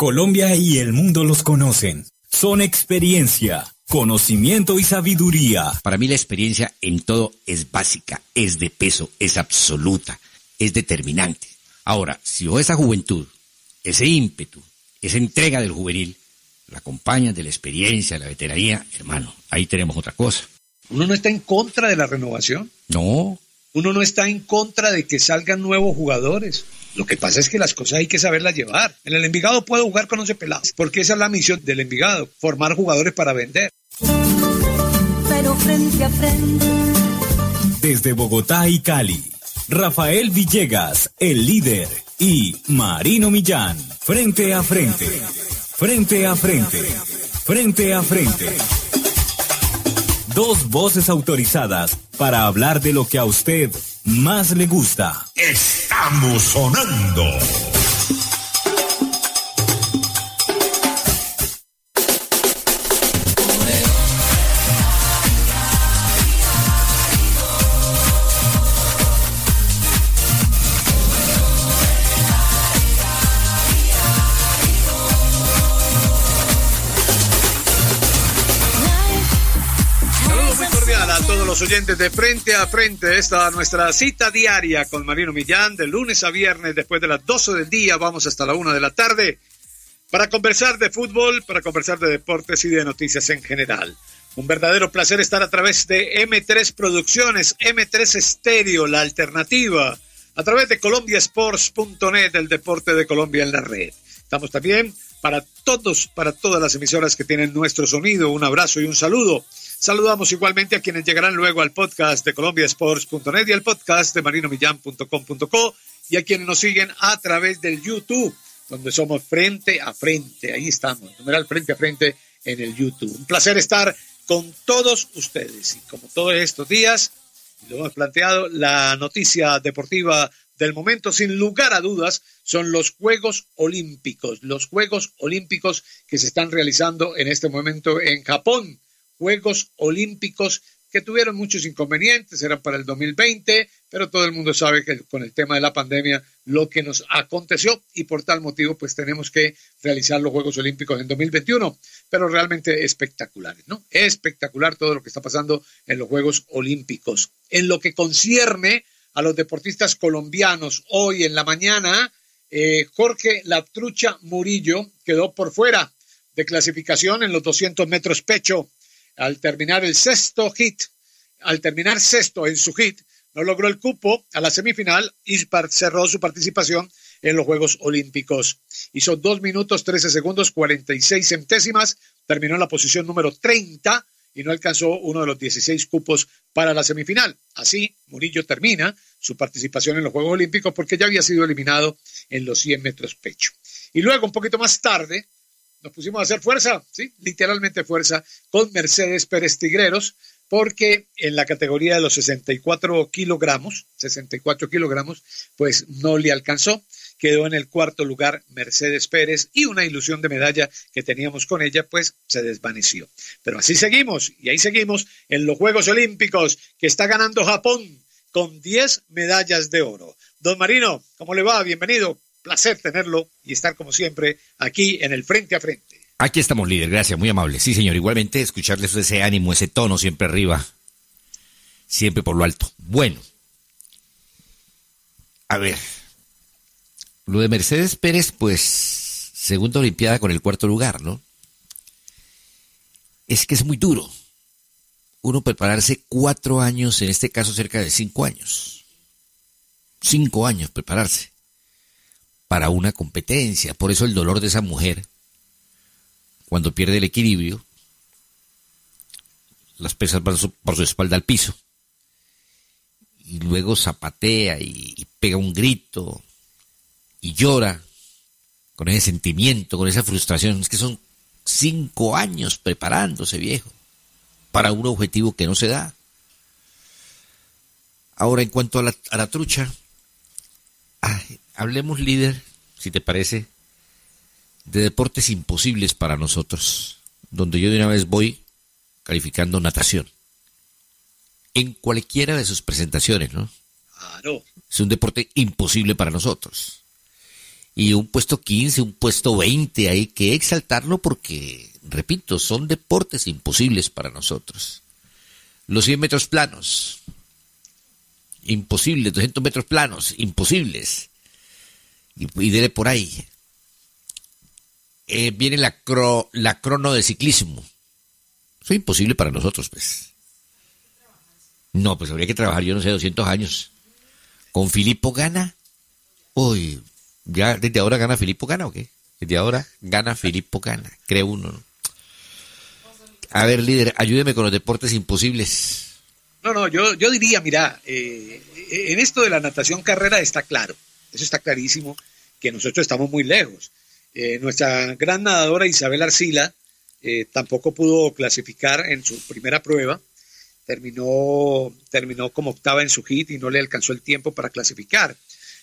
Colombia y el mundo los conocen. Son experiencia, conocimiento y sabiduría. Para mí la experiencia en todo es básica, es de peso, es absoluta, es determinante. Ahora, si vos esa juventud, ese ímpetu, esa entrega del juvenil, la acompañan de la experiencia, de la veteranía, hermano, ahí tenemos otra cosa. ¿Uno no está en contra de la renovación? No. Uno no está en contra de que salgan nuevos jugadores. Lo que pasa es que las cosas hay que saberlas llevar. En el Envigado puedo jugar con 11 pelados, porque esa es la misión del Envigado, formar jugadores para vender. Pero frente a frente. Desde Bogotá y Cali, Rafael Villegas, el líder, y Marino Millán, frente a frente. Frente a frente. Frente a frente. Dos voces autorizadas para hablar de lo que a usted más le gusta. Estamos sonando. Oyentes de Frente a Frente. Esta nuestra cita diaria con Marino Millán de lunes a viernes después de las 12 del día. Vamos hasta la 1 de la tarde para conversar de fútbol, para conversar de deportes y de noticias en general. Un verdadero placer estar a través de M3 Producciones, M3 Estéreo, la alternativa, a través de colombiasports.net, el deporte de Colombia en la red. Estamos también para todos, para todas las emisoras que tienen nuestro sonido. Un abrazo y un saludo Saludamos igualmente a quienes llegarán luego al podcast de colombiasports.net y al podcast de marinomillan.com.co y a quienes nos siguen a través del YouTube, donde somos frente a frente. Ahí estamos, numeral frente a frente en el YouTube. Un placer estar con todos ustedes. Y como todos estos días, lo hemos planteado, la noticia deportiva del momento, sin lugar a dudas, son los Juegos Olímpicos. Los Juegos Olímpicos que se están realizando en este momento en Japón Juegos Olímpicos que tuvieron muchos inconvenientes, eran para el 2020, pero todo el mundo sabe que con el tema de la pandemia lo que nos aconteció y por tal motivo pues tenemos que realizar los Juegos Olímpicos en 2021, pero realmente espectaculares, ¿no? Espectacular todo lo que está pasando en los Juegos Olímpicos. En lo que concierne a los deportistas colombianos, hoy en la mañana, eh, Jorge Latrucha Murillo quedó por fuera de clasificación en los 200 metros pecho al terminar el sexto hit, al terminar sexto en su hit, no logró el cupo a la semifinal y cerró su participación en los Juegos Olímpicos. Hizo dos minutos 13 segundos 46 centésimas, terminó en la posición número 30 y no alcanzó uno de los 16 cupos para la semifinal. Así, Murillo termina su participación en los Juegos Olímpicos porque ya había sido eliminado en los 100 metros pecho. Y luego, un poquito más tarde, nos pusimos a hacer fuerza, sí, literalmente fuerza, con Mercedes Pérez Tigreros, porque en la categoría de los 64 kilogramos, 64 kilogramos, pues no le alcanzó. Quedó en el cuarto lugar Mercedes Pérez y una ilusión de medalla que teníamos con ella, pues se desvaneció. Pero así seguimos y ahí seguimos en los Juegos Olímpicos que está ganando Japón con 10 medallas de oro. Don Marino, ¿cómo le va? Bienvenido placer tenerlo y estar como siempre aquí en el frente a frente. Aquí estamos, líder, gracias, muy amable. Sí, señor, igualmente escucharles ese ánimo, ese tono siempre arriba, siempre por lo alto. Bueno, a ver, lo de Mercedes Pérez, pues, segunda Olimpiada con el cuarto lugar, ¿no? Es que es muy duro. Uno prepararse cuatro años, en este caso cerca de cinco años. Cinco años prepararse para una competencia. Por eso el dolor de esa mujer, cuando pierde el equilibrio, las pesas su, por su espalda al piso, y luego zapatea y, pega un grito y llora con ese sentimiento, con esa frustración. Es que son cinco años preparándose, viejo, para un objetivo que no se da. Ahora, en cuanto a la, a la trucha, hablemos, líder, si te parece, de deportes imposibles para nosotros, donde yo de una vez voy calificando natación. En cualquiera de sus presentaciones, ¿no? Claro. Es un deporte imposible para nosotros. Y un puesto 15, un puesto 20, hay que exaltarlo porque, repito, son deportes imposibles para nosotros. Los 100 metros planos, imposibles, 200 metros planos, imposibles. Y, y por ahí. Eh, viene la, la crono de ciclismo. Eso es imposible para nosotros, pues. No, pues habría que trabajar, yo no sé, 200 años. Con Filippo Gana. Uy, ya desde ahora gana Filippo Gana o qué? Desde ahora gana Filippo Gana, cree uno. A ver, líder, ayúdeme con los deportes imposibles. No, no, yo, yo diría, mira, eh, en esto de la natación carrera está claro, eso está clarísimo, que nosotros estamos muy lejos. Eh, nuestra gran nadadora Isabel Arcila eh, tampoco pudo clasificar en su primera prueba, terminó, terminó como octava en su hit y no le alcanzó el tiempo para clasificar.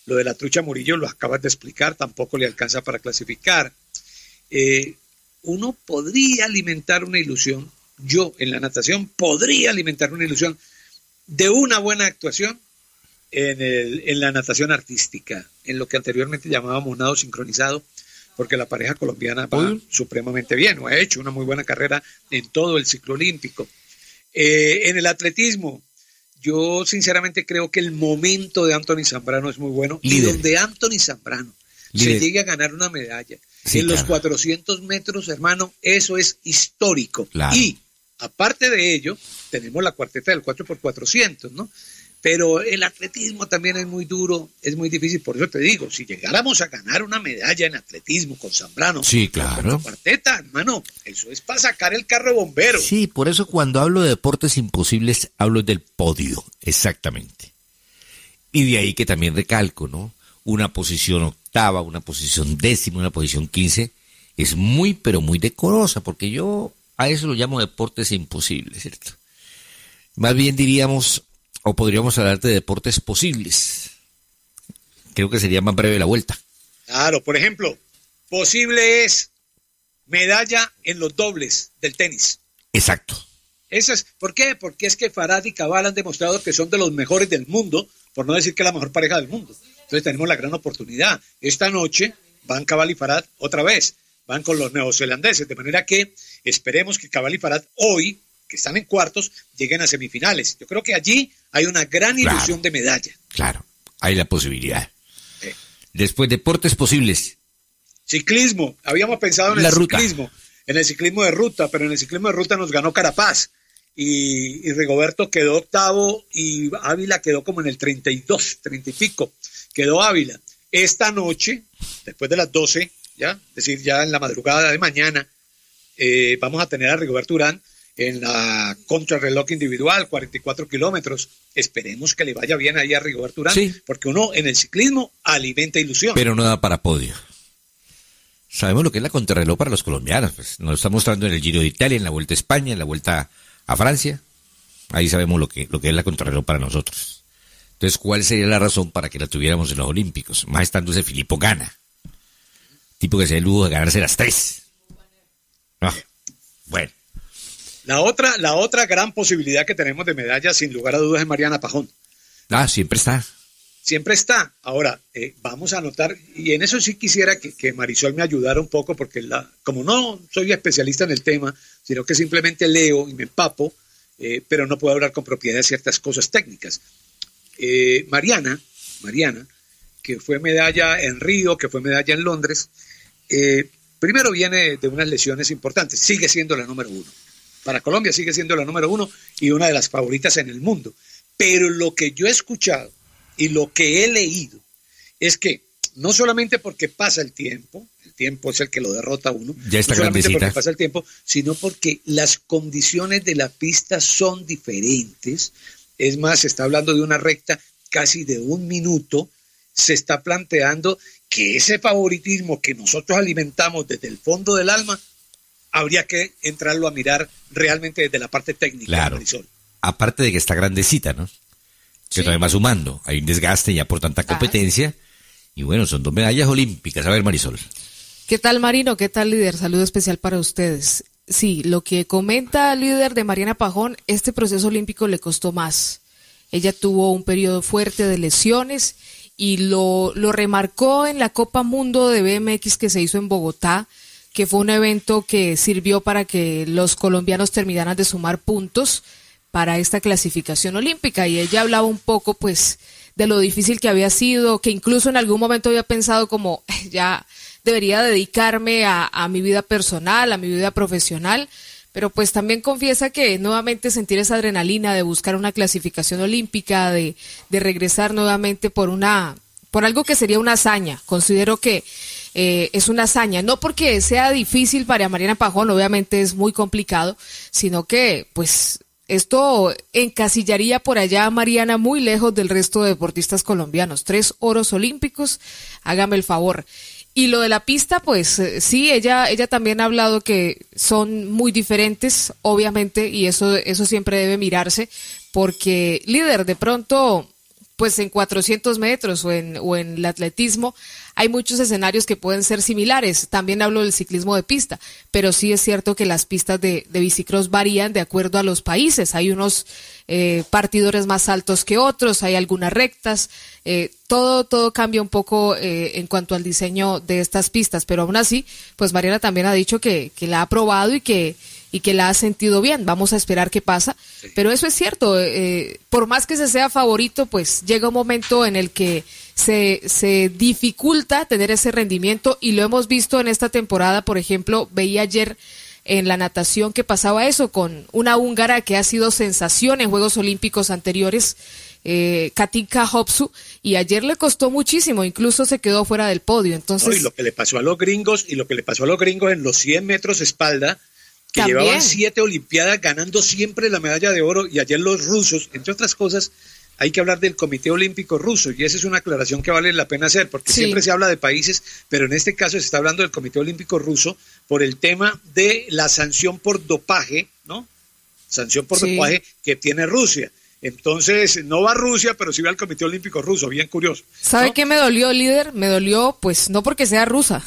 Lo de la trucha Murillo lo acabas de explicar, tampoco le alcanza para clasificar. uno podría alimentar una ilusión yo en la natación podría alimentar una ilusión de una buena actuación en, el, en la natación artística, en lo que anteriormente llamábamos nado sincronizado, porque la pareja colombiana va supremamente bien, o ha hecho una muy buena carrera en todo el ciclo olímpico. Eh, en el atletismo, yo sinceramente creo que el momento de Anthony Zambrano es muy bueno y donde Anthony Zambrano se llegue a ganar una medalla en los 400 metros, hermano, eso es histórico. Y Aparte de ello, tenemos la cuarteta del 4x400, ¿no? Pero el atletismo también es muy duro, es muy difícil. Por eso te digo, si llegáramos a ganar una medalla en atletismo con Zambrano, sí, claro. Con cuarteta, hermano, eso es para sacar el carro bombero. Sí, por eso cuando hablo de deportes imposibles, hablo del podio, exactamente. Y de ahí que también recalco, ¿no? Una posición octava, una posición décima, una posición quince, es muy, pero muy decorosa, porque yo a eso lo llamo deportes imposibles, ¿cierto? Más bien diríamos, o podríamos hablar de deportes posibles. Creo que sería más breve la vuelta. Claro, por ejemplo, posible es medalla en los dobles del tenis. Exacto. Eso es, ¿Por qué? Porque es que Farad y Cabal han demostrado que son de los mejores del mundo, por no decir que la mejor pareja del mundo. Entonces tenemos la gran oportunidad. Esta noche van Cabal y Farad otra vez van con los neozelandeses, de manera que esperemos que Cabal y Farad hoy, que están en cuartos, lleguen a semifinales. Yo creo que allí hay una gran ilusión de medalla. Claro, hay la posibilidad. Después, deportes posibles. Ciclismo, habíamos pensado en el ciclismo, en el ciclismo de ruta, pero en el ciclismo de ruta nos ganó Carapaz. Y, y, Rigoberto quedó octavo y Ávila quedó como en el 32, 30 y pico. Quedó Ávila. Esta noche, después de las 12, ¿ya? Es decir, ya en la madrugada de mañana eh, vamos a tener a Rigoberto Urán en la contrarreloj individual, 44 kilómetros. Esperemos que le vaya bien ahí a Rigoberto Urán, porque uno en el ciclismo alimenta ilusión. Pero no da para podio. Sabemos lo que es la contrarreloj para los colombianos. Pues. Nos lo está mostrando en el Giro de Italia, en la Vuelta a España, en la Vuelta a Francia. Ahí sabemos lo que, lo que es la contrarreloj para nosotros. Entonces, ¿cuál sería la razón para que la tuviéramos en los Olímpicos? Más estando ese Filippo Gana tipo que se lujo de ganarse las tres. Ah, bueno. La otra, la otra gran posibilidad que tenemos de medalla, sin lugar a dudas, es Mariana Pajón. Ah, siempre está. Siempre está. Ahora, eh, vamos a anotar, y en eso sí quisiera que, Marisol me ayudara un poco, porque la, como no soy especialista en el tema, sino que simplemente leo y me empapo, eh, pero no puedo hablar con propiedad de ciertas cosas técnicas. Eh, Mariana, Mariana, que fue medalla en Río, que fue medalla en Londres, eh, primero viene de unas lesiones importantes, sigue siendo la número uno. Para Colombia sigue siendo la número uno y una de las favoritas en el mundo. Pero lo que yo he escuchado y lo que he leído es que no solamente porque pasa el tiempo, el tiempo es el que lo derrota a uno, ya está no solamente porque pasa el tiempo, sino porque las condiciones de la pista son diferentes. Es más, se está hablando de una recta casi de un minuto, se está planteando que ese favoritismo que nosotros alimentamos desde el fondo del alma, habría que entrarlo a mirar realmente desde la parte técnica. Claro. Aparte de que está grandecita, ¿no? Que también va sumando. Hay un desgaste ya por tanta competencia. Y bueno, son dos medallas olímpicas. A ver, Marisol. ¿Qué tal, Marino? ¿Qué tal, líder? Saludo especial para ustedes. Sí, lo que comenta el líder de Mariana Pajón, este proceso olímpico le costó más. Ella tuvo un periodo fuerte de lesiones y lo, lo remarcó en la Copa Mundo de BMX que se hizo en Bogotá, que fue un evento que sirvió para que los colombianos terminaran de sumar puntos para esta clasificación olímpica y ella hablaba un poco pues de lo difícil que había sido, que incluso en algún momento había pensado como ya debería dedicarme a, a mi vida personal, a mi vida profesional, pero pues también confiesa que nuevamente sentir esa adrenalina de buscar una clasificación olímpica, de, de regresar nuevamente por una, por algo que sería una hazaña. Considero que eh, es una hazaña, no porque sea difícil para Mariana Pajón, obviamente es muy complicado, sino que pues esto encasillaría por allá a Mariana muy lejos del resto de deportistas colombianos. Tres oros olímpicos, hágame el favor. Y lo de la pista, pues eh, sí, ella, ella también ha hablado que son muy diferentes, obviamente, y eso, eso siempre debe mirarse, porque líder, de pronto, pues en 400 metros o en, o en el atletismo, hay muchos escenarios que pueden ser similares. También hablo del ciclismo de pista, pero sí es cierto que las pistas de, de bicicross varían de acuerdo a los países. Hay unos eh, partidores más altos que otros, hay algunas rectas. Eh, todo, todo cambia un poco eh, en cuanto al diseño de estas pistas, pero aún así, pues Mariana también ha dicho que, que la ha probado y que, y que la ha sentido bien. Vamos a esperar qué pasa. Pero eso es cierto, eh, por más que se sea favorito, pues llega un momento en el que se, se dificulta tener ese rendimiento y lo hemos visto en esta temporada, por ejemplo, veía ayer en la natación que pasaba eso con una húngara que ha sido sensación en Juegos Olímpicos anteriores, eh, Katinka Hopsu, y ayer le costó muchísimo, incluso se quedó fuera del podio. Entonces, no, y lo que le pasó a los gringos, y lo que le pasó a los gringos en los 100 metros espalda, que También. llevaban siete Olimpiadas ganando siempre la medalla de oro, y ayer los rusos, entre otras cosas, hay que hablar del Comité Olímpico Ruso, y esa es una aclaración que vale la pena hacer, porque Sí. siempre se habla de países, pero en este caso se está hablando del Comité Olímpico Ruso por el tema de la sanción por dopaje, ¿no? Sanción por Sí. dopaje que tiene Rusia. Entonces, no va a Rusia, pero sí va al Comité Olímpico Ruso, bien curioso. ¿Sabe ¿no? qué me dolió, líder? Me dolió, pues no porque sea rusa,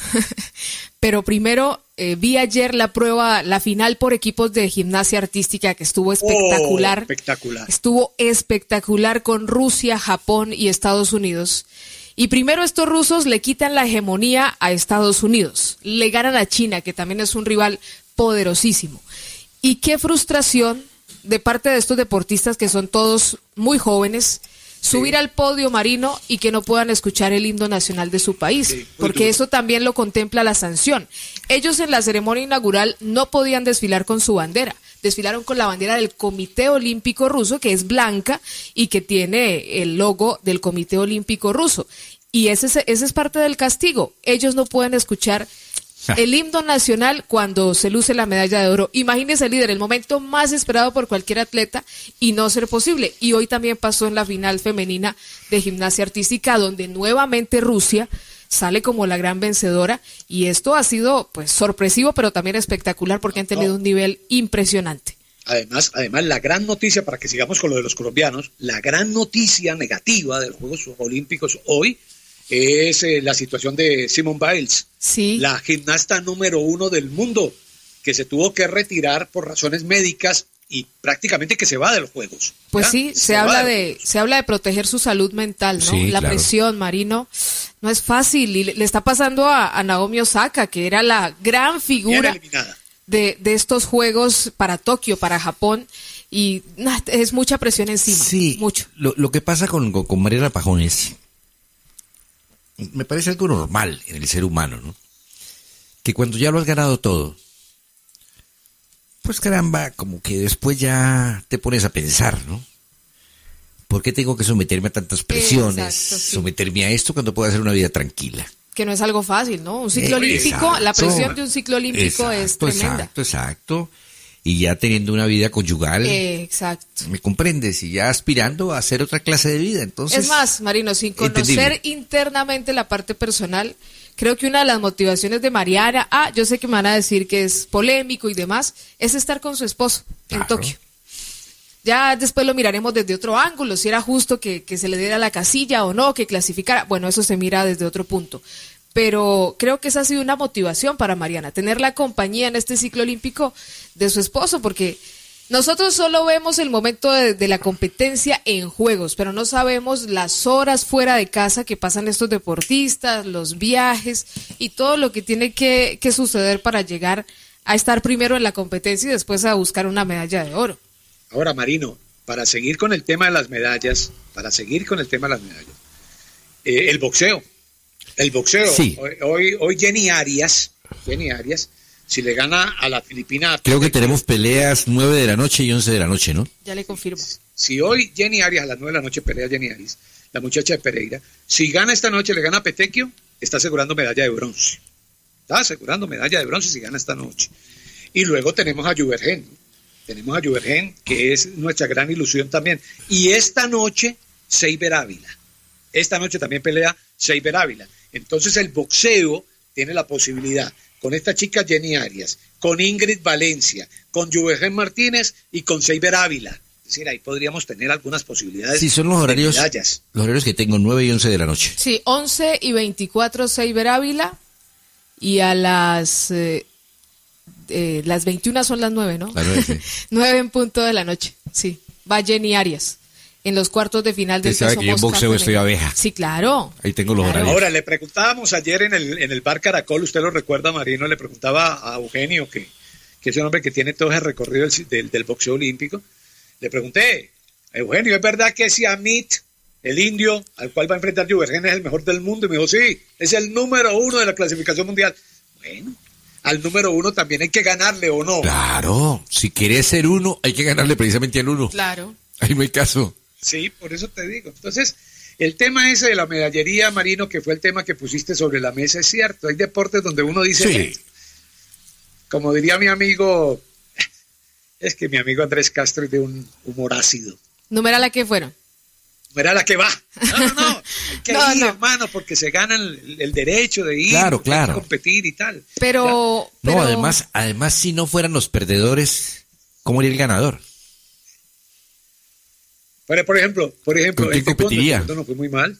pero primero eh, vi ayer la prueba, la final por equipos de gimnasia artística que estuvo espectacular. Oh, espectacular. Estuvo espectacular con Rusia, Japón y Estados Unidos. Y primero estos rusos le quitan la hegemonía a Estados Unidos. Le ganan a China, que también es un rival poderosísimo. Y qué frustración de parte de estos deportistas que son todos muy jóvenes, subir al podio marino y que no puedan escuchar el himno nacional de su país, Sí, porque duro. eso también lo contempla la sanción. Ellos en la ceremonia inaugural no podían desfilar con su bandera, desfilaron con la bandera del Comité Olímpico Ruso, que es blanca y que tiene el logo del Comité Olímpico Ruso. Y ese es, ese es parte del castigo. Ellos no pueden escuchar el himno nacional cuando se luce la medalla de oro. Imagínese, líder, el momento más esperado por cualquier atleta y no ser posible. Y hoy también pasó en la final femenina de gimnasia artística, donde nuevamente Rusia sale como la gran vencedora. Y esto ha sido, pues, sorpresivo, pero también espectacular porque han tenido un nivel impresionante. Además, además, la gran noticia, para que sigamos con lo de los colombianos, la gran noticia negativa de los Juegos Olímpicos hoy es eh, la situación de Simone Biles, Sí. la gimnasta número uno del mundo, que se tuvo que retirar por razones médicas y prácticamente que se va de los Juegos. Pues sí, se, habla de, se habla de proteger su salud mental, ¿no? Sí, la claro. presión, Marino, no es fácil. Y le, le está pasando a, a Naomi Osaka, que era la gran figura de, de estos juegos para Tokio, para Japón. Y nah, es mucha presión encima. Sí, Mucho. Lo, lo que pasa con, con, con Mariana Pajón es, me parece algo normal en el ser humano, ¿no? Que cuando ya lo has ganado todo, pues caramba, como que después ya te pones a pensar, ¿no? ¿Por qué tengo que someterme a tantas presiones? Exacto, sí. Someterme a esto cuando puedo hacer una vida tranquila. Que no es algo fácil, ¿no? Un ciclo Eh, olímpico, la presión de un ciclo olímpico es tremenda. Exacto, exacto. Y ya teniendo una vida conyugal, Eh, exacto. me comprendes, y ya aspirando a hacer otra clase de vida. Entonces, Es más, Marino, sin conocer entendible. internamente la parte personal, creo que una de las motivaciones de Mariana, ah, yo sé que me van a decir que es polémico y demás, es estar con su esposo en. Tokio. Ya después lo miraremos desde otro ángulo, si era justo que, que se le diera la casilla o no, que clasificara. Bueno, eso se mira desde otro punto. Pero creo que esa ha sido una motivación para Mariana, tener la compañía en este ciclo olímpico de su esposo, porque Nosotros solo vemos el momento de, la competencia en juegos, pero no sabemos las horas fuera de casa que pasan estos deportistas, los viajes y todo lo que tiene que, que suceder para llegar a estar primero en la competencia y después a buscar una medalla de oro. Ahora, Marino, para seguir con el tema de las medallas, para seguir con el tema de las medallas, eh, el boxeo. El boxeo. Sí. Hoy, hoy Jenny Arias, Jenny Arias, si le gana a la Filipina. Creo que tenemos peleas 9 de la noche y 11 de la noche, ¿no? Ya le confirmo. Si hoy Jenny Arias a las 9 de la noche pelea Jenny Arias, la muchacha de Pereira, si gana esta noche, le gana a Petequio, está asegurando medalla de bronce. Está asegurando medalla de bronce si gana esta noche. Y luego tenemos a Juvergen. Tenemos a Juvergen, que es nuestra gran ilusión también. Y esta noche, Seiber Ávila. Esta noche también pelea Seiber Ávila. Entonces el boxeo tiene la posibilidad con esta chica Jenny Arias, con Ingrid Valencia, con Juvergen Martínez y con Seiber Ávila. Es decir, ahí podríamos tener algunas posibilidades. Sí, son los horarios, los horarios que tengo, 9 y 11 de la noche. Sí, 11 y 24 Seiber Ávila y a las eh, eh, las 21 son las 9, ¿no? Las 9, sí. 9 en punto de la noche, sí. Va Jenny Arias en los cuartos de final del sabe que yo en boxeo estoy abeja. Sí, claro. Ahí tengo los Claro. horarios. Ahora, le preguntábamos ayer en el, en el bar Caracol, usted lo recuerda, Marino, le preguntaba a Eugenio, que, que es un hombre que tiene todo ese recorrido del, del, del boxeo olímpico. Le pregunté, Eugenio, ¿es verdad que si Amit, el indio al cual va a enfrentar Juvergen, es el mejor del mundo? Y me dijo, sí, es el número uno de la clasificación mundial. Bueno, al número uno también hay que ganarle o no. Claro, si quieres ser uno, hay que ganarle precisamente al uno. Claro. Ahí no hay caso. Sí, por eso te digo. Entonces, el tema ese de la medallería, Marino, que fue el tema que pusiste sobre la mesa, es cierto. Hay deportes donde uno dice, Sí. como diría mi amigo, es que mi amigo Andrés Castro es de un humor ácido. Numeral a qué fueron. Mira la que va. No, no, no. Hay que No, ir, no. hermano, porque se ganan el, el derecho de ir, Claro, que claro. competir y tal. Pero, No, pero- además, además, si no fueran los perdedores, ¿cómo iría el ganador? Por ejemplo, por ejemplo, ¿Con quién en taekwondo- competiría? en taekwondo no fue muy mal.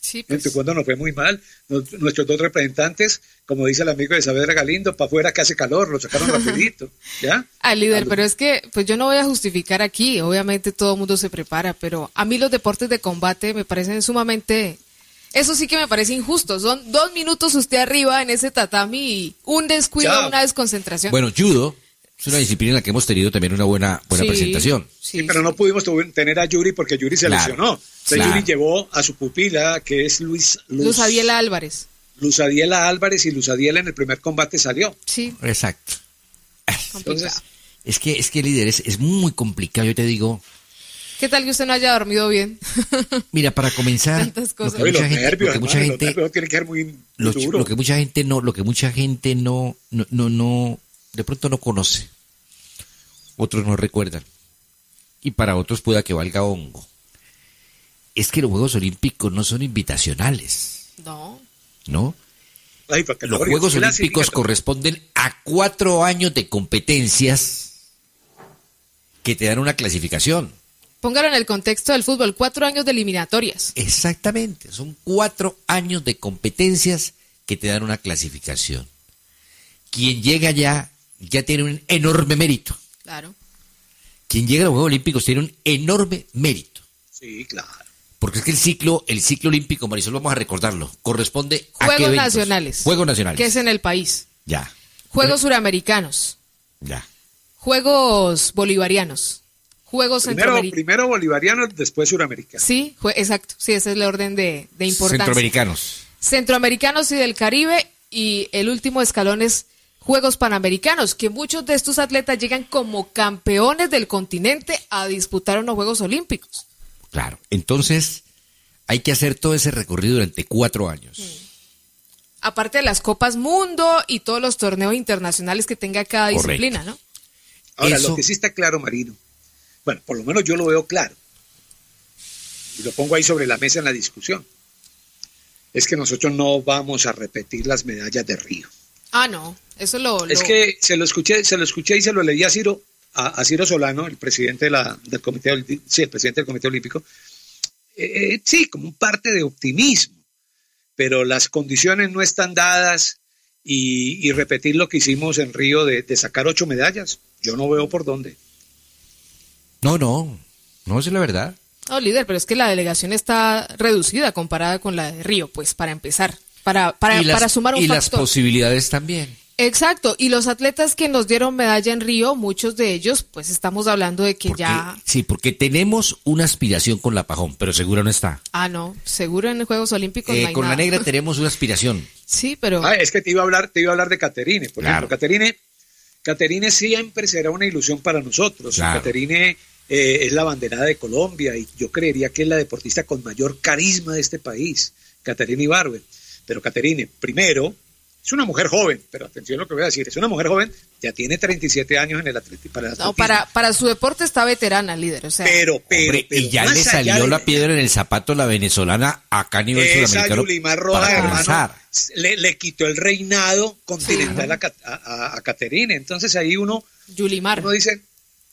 Sí, En pues, taekwondo no fue muy mal. Nos- nuestros dos representantes, como dice el amigo de Saavedra Galindo, para afuera que hace calor, lo sacaron rapidito. ¿Ya? al líder, Al- pero es que pues yo no voy a justificar aquí, obviamente todo el mundo se prepara, pero a mí los deportes de combate me parecen sumamente, eso sí que me parece injusto, son dos minutos usted arriba en ese tatami y un descuido, Ya. una desconcentración. Bueno, judo es una disciplina en la que hemos tenido también una buena, buena Sí, presentación. sí, Sí, pero no pudimos tener a Yuri porque Yuri se Claro, lesionó. Entonces claro. Yuri llevó a su pupila, que es Luis, Luz, Luz Adiela Álvarez, Luz Adiela Álvarez, y Luz Adiela en el primer combate salió. sí, Exacto. Entonces, Es que, es que líder, es, es muy complicado. Yo te digo, ¿Qué tal que usted no haya dormido bien? mira, para comenzar, Tantas lo cosas. que mucha gente, lo que mucha gente, lo, que mucha no, lo que mucha gente no, no, no, no, de pronto no conoce, otros no recuerdan, y para otros pueda que valga hongo. Es que los Juegos Olímpicos no son invitacionales, No, ¿no? Ay, Los Juegos Olímpicos corresponden a cuatro años de competencias que te dan una clasificación. póngalo en el contexto del fútbol, cuatro años de eliminatorias. Exactamente, son cuatro años de competencias que te dan una clasificación. Quien llega ya, ya tiene un enorme mérito. Claro. Quien llega a los Juegos Olímpicos tiene un enorme mérito. Sí, claro. Porque es que el ciclo, el ciclo olímpico, Marisol, vamos a recordarlo, corresponde a Juegos nacionales. Juegos nacionales. Que es en el país. Ya, Juegos suramericanos. ya. Juegos bolivarianos. Juegos Primero, centroamericanos. primero bolivariano, después suramericano. Sí, exacto. Sí, ese es el orden de, de importancia. Centroamericanos. Centroamericanos y del Caribe. Y el último escalón es Juegos Panamericanos, que muchos de estos atletas llegan como campeones del continente a disputar unos Juegos Olímpicos. Claro. Entonces, hay que hacer todo ese recorrido durante cuatro años. Aparte de las Copas Mundo y todos los torneos internacionales que tenga cada Correcto. disciplina, ¿no? Ahora, Eso- lo que sí está claro, Marino, bueno, por lo menos yo lo veo claro, y lo pongo ahí sobre la mesa en la discusión, es que nosotros no vamos a repetir las medallas de Río. Ah, no. Eso lo. Es que se lo escuché, se lo escuché y se lo leí a Ciro, a, a Ciro Solano, el presidente de la, del comité, sí, el presidente del comité olímpico, eh, eh, sí, como un parte de optimismo, pero las condiciones no están dadas y, y repetir lo que hicimos en Río de, de sacar ocho medallas, yo no veo por dónde. No, no, no es la verdad. No, líder, pero es que la delegación está reducida comparada con la de Río, pues para empezar, para, para, y las, para sumar un y factor. las posibilidades también. Exacto, y los atletas que nos dieron medalla en Río, muchos de ellos, pues estamos hablando de que Porque- ya... Sí, porque tenemos una aspiración con la Pajón, pero segura no está. Ah, no, seguro en Juegos Olímpicos Eh, no hay con la negra tenemos una aspiración. Sí, pero... Ah, es que te iba a hablar, te iba a hablar de Caterine. Por Claro. ejemplo, Caterine, Caterine siempre será una ilusión para nosotros. Claro. Caterine eh, es la banderada de Colombia y yo creería que es la deportista con mayor carisma de este país, Caterine Ibarbe. Pero Caterine, primero, es una mujer joven, pero atención a lo que voy a decir, es una mujer joven, ya tiene 37 años en el atleti- para el No, atletismo. para, para su deporte está veterana, líder. O sea, pero, pero, Hombre, pero y ya le salió de- la piedra en el zapato la venezolana acá a nivel Esa sudamericano Yulimar para hermano, comenzar. le, le quitó el reinado continental a, Cat- a, a- a Caterine. Entonces ahí uno, Yulimar. uno dice,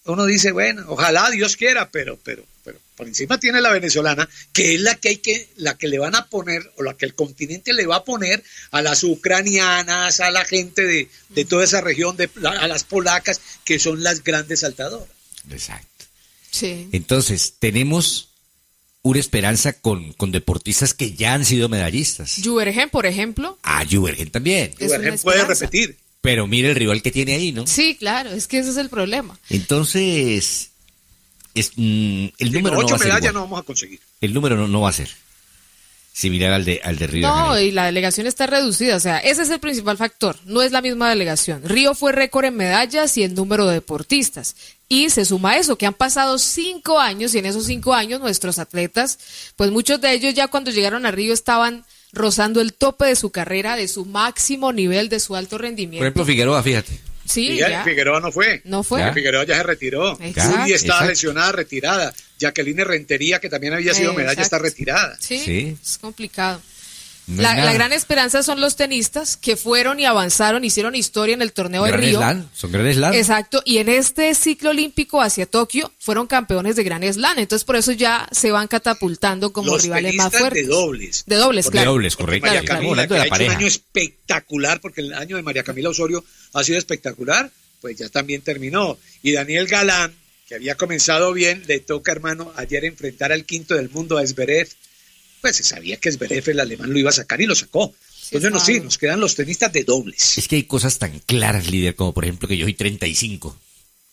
uno dice, bueno, ojalá Dios quiera, pero, pero, pero por encima tiene la venezolana, que es la que hay que, la que le van a poner, o la que el continente le va a poner a las ucranianas, a la gente de, de toda esa región, de, a las polacas, que son las grandes saltadoras. Exacto. Sí. Entonces, tenemos una esperanza con, con deportistas que ya han sido medallistas. Juergen, por ejemplo. A Juergen también. Juergen puede repetir. Pero mire el rival que tiene ahí, ¿no? Sí, claro, es que ese es el problema. Entonces, es, mm, el Sí, número no ocho va a ser medallas igual. no vamos a conseguir. El número no, no va a ser similar al de, al de Río No, y la delegación está reducida, o sea, ese es el principal factor, no es la misma delegación. Río fue récord en medallas y en número de deportistas. Y se suma eso, que han pasado cinco años y en esos cinco años nuestros atletas, pues muchos de ellos ya cuando llegaron a Río estaban rozando el tope de su carrera, de su máximo nivel, de su alto Por rendimiento. ejemplo, Figueroa, fíjate. Sí, Figueroa, ya. Figueroa no fue. No fue. Ya. Figueroa ya se retiró. Exacto. Juli está Exacto. lesionada, retirada. Jacqueline Rentería, que también había sido Eh, medalla, está retirada. Sí, Sí. es complicado. No la, gran esperanza son los tenistas que fueron y avanzaron, hicieron historia en el torneo de Río. Slam, son Gran Slam. Exacto, y en este ciclo olímpico hacia Tokio fueron campeones de Gran Slam, entonces por eso ya se van catapultando como Los rivales más fuertes. de dobles. De dobles, De claro. dobles, Porque correcto. María Camila, que de ha hecho un año espectacular, porque el año de María Camila Osorio ha sido espectacular, pues ya también terminó. Y Daniel Galán, que había comenzado bien, le toca, hermano, ayer enfrentar al quinto del mundo a Esberev. Pues se sabía que Esberev, el alemán, lo iba a sacar y lo sacó. Entonces, no, sí, nos quedan los tenistas de dobles. Es que hay cosas tan claras, líder, como por ejemplo que yo soy 35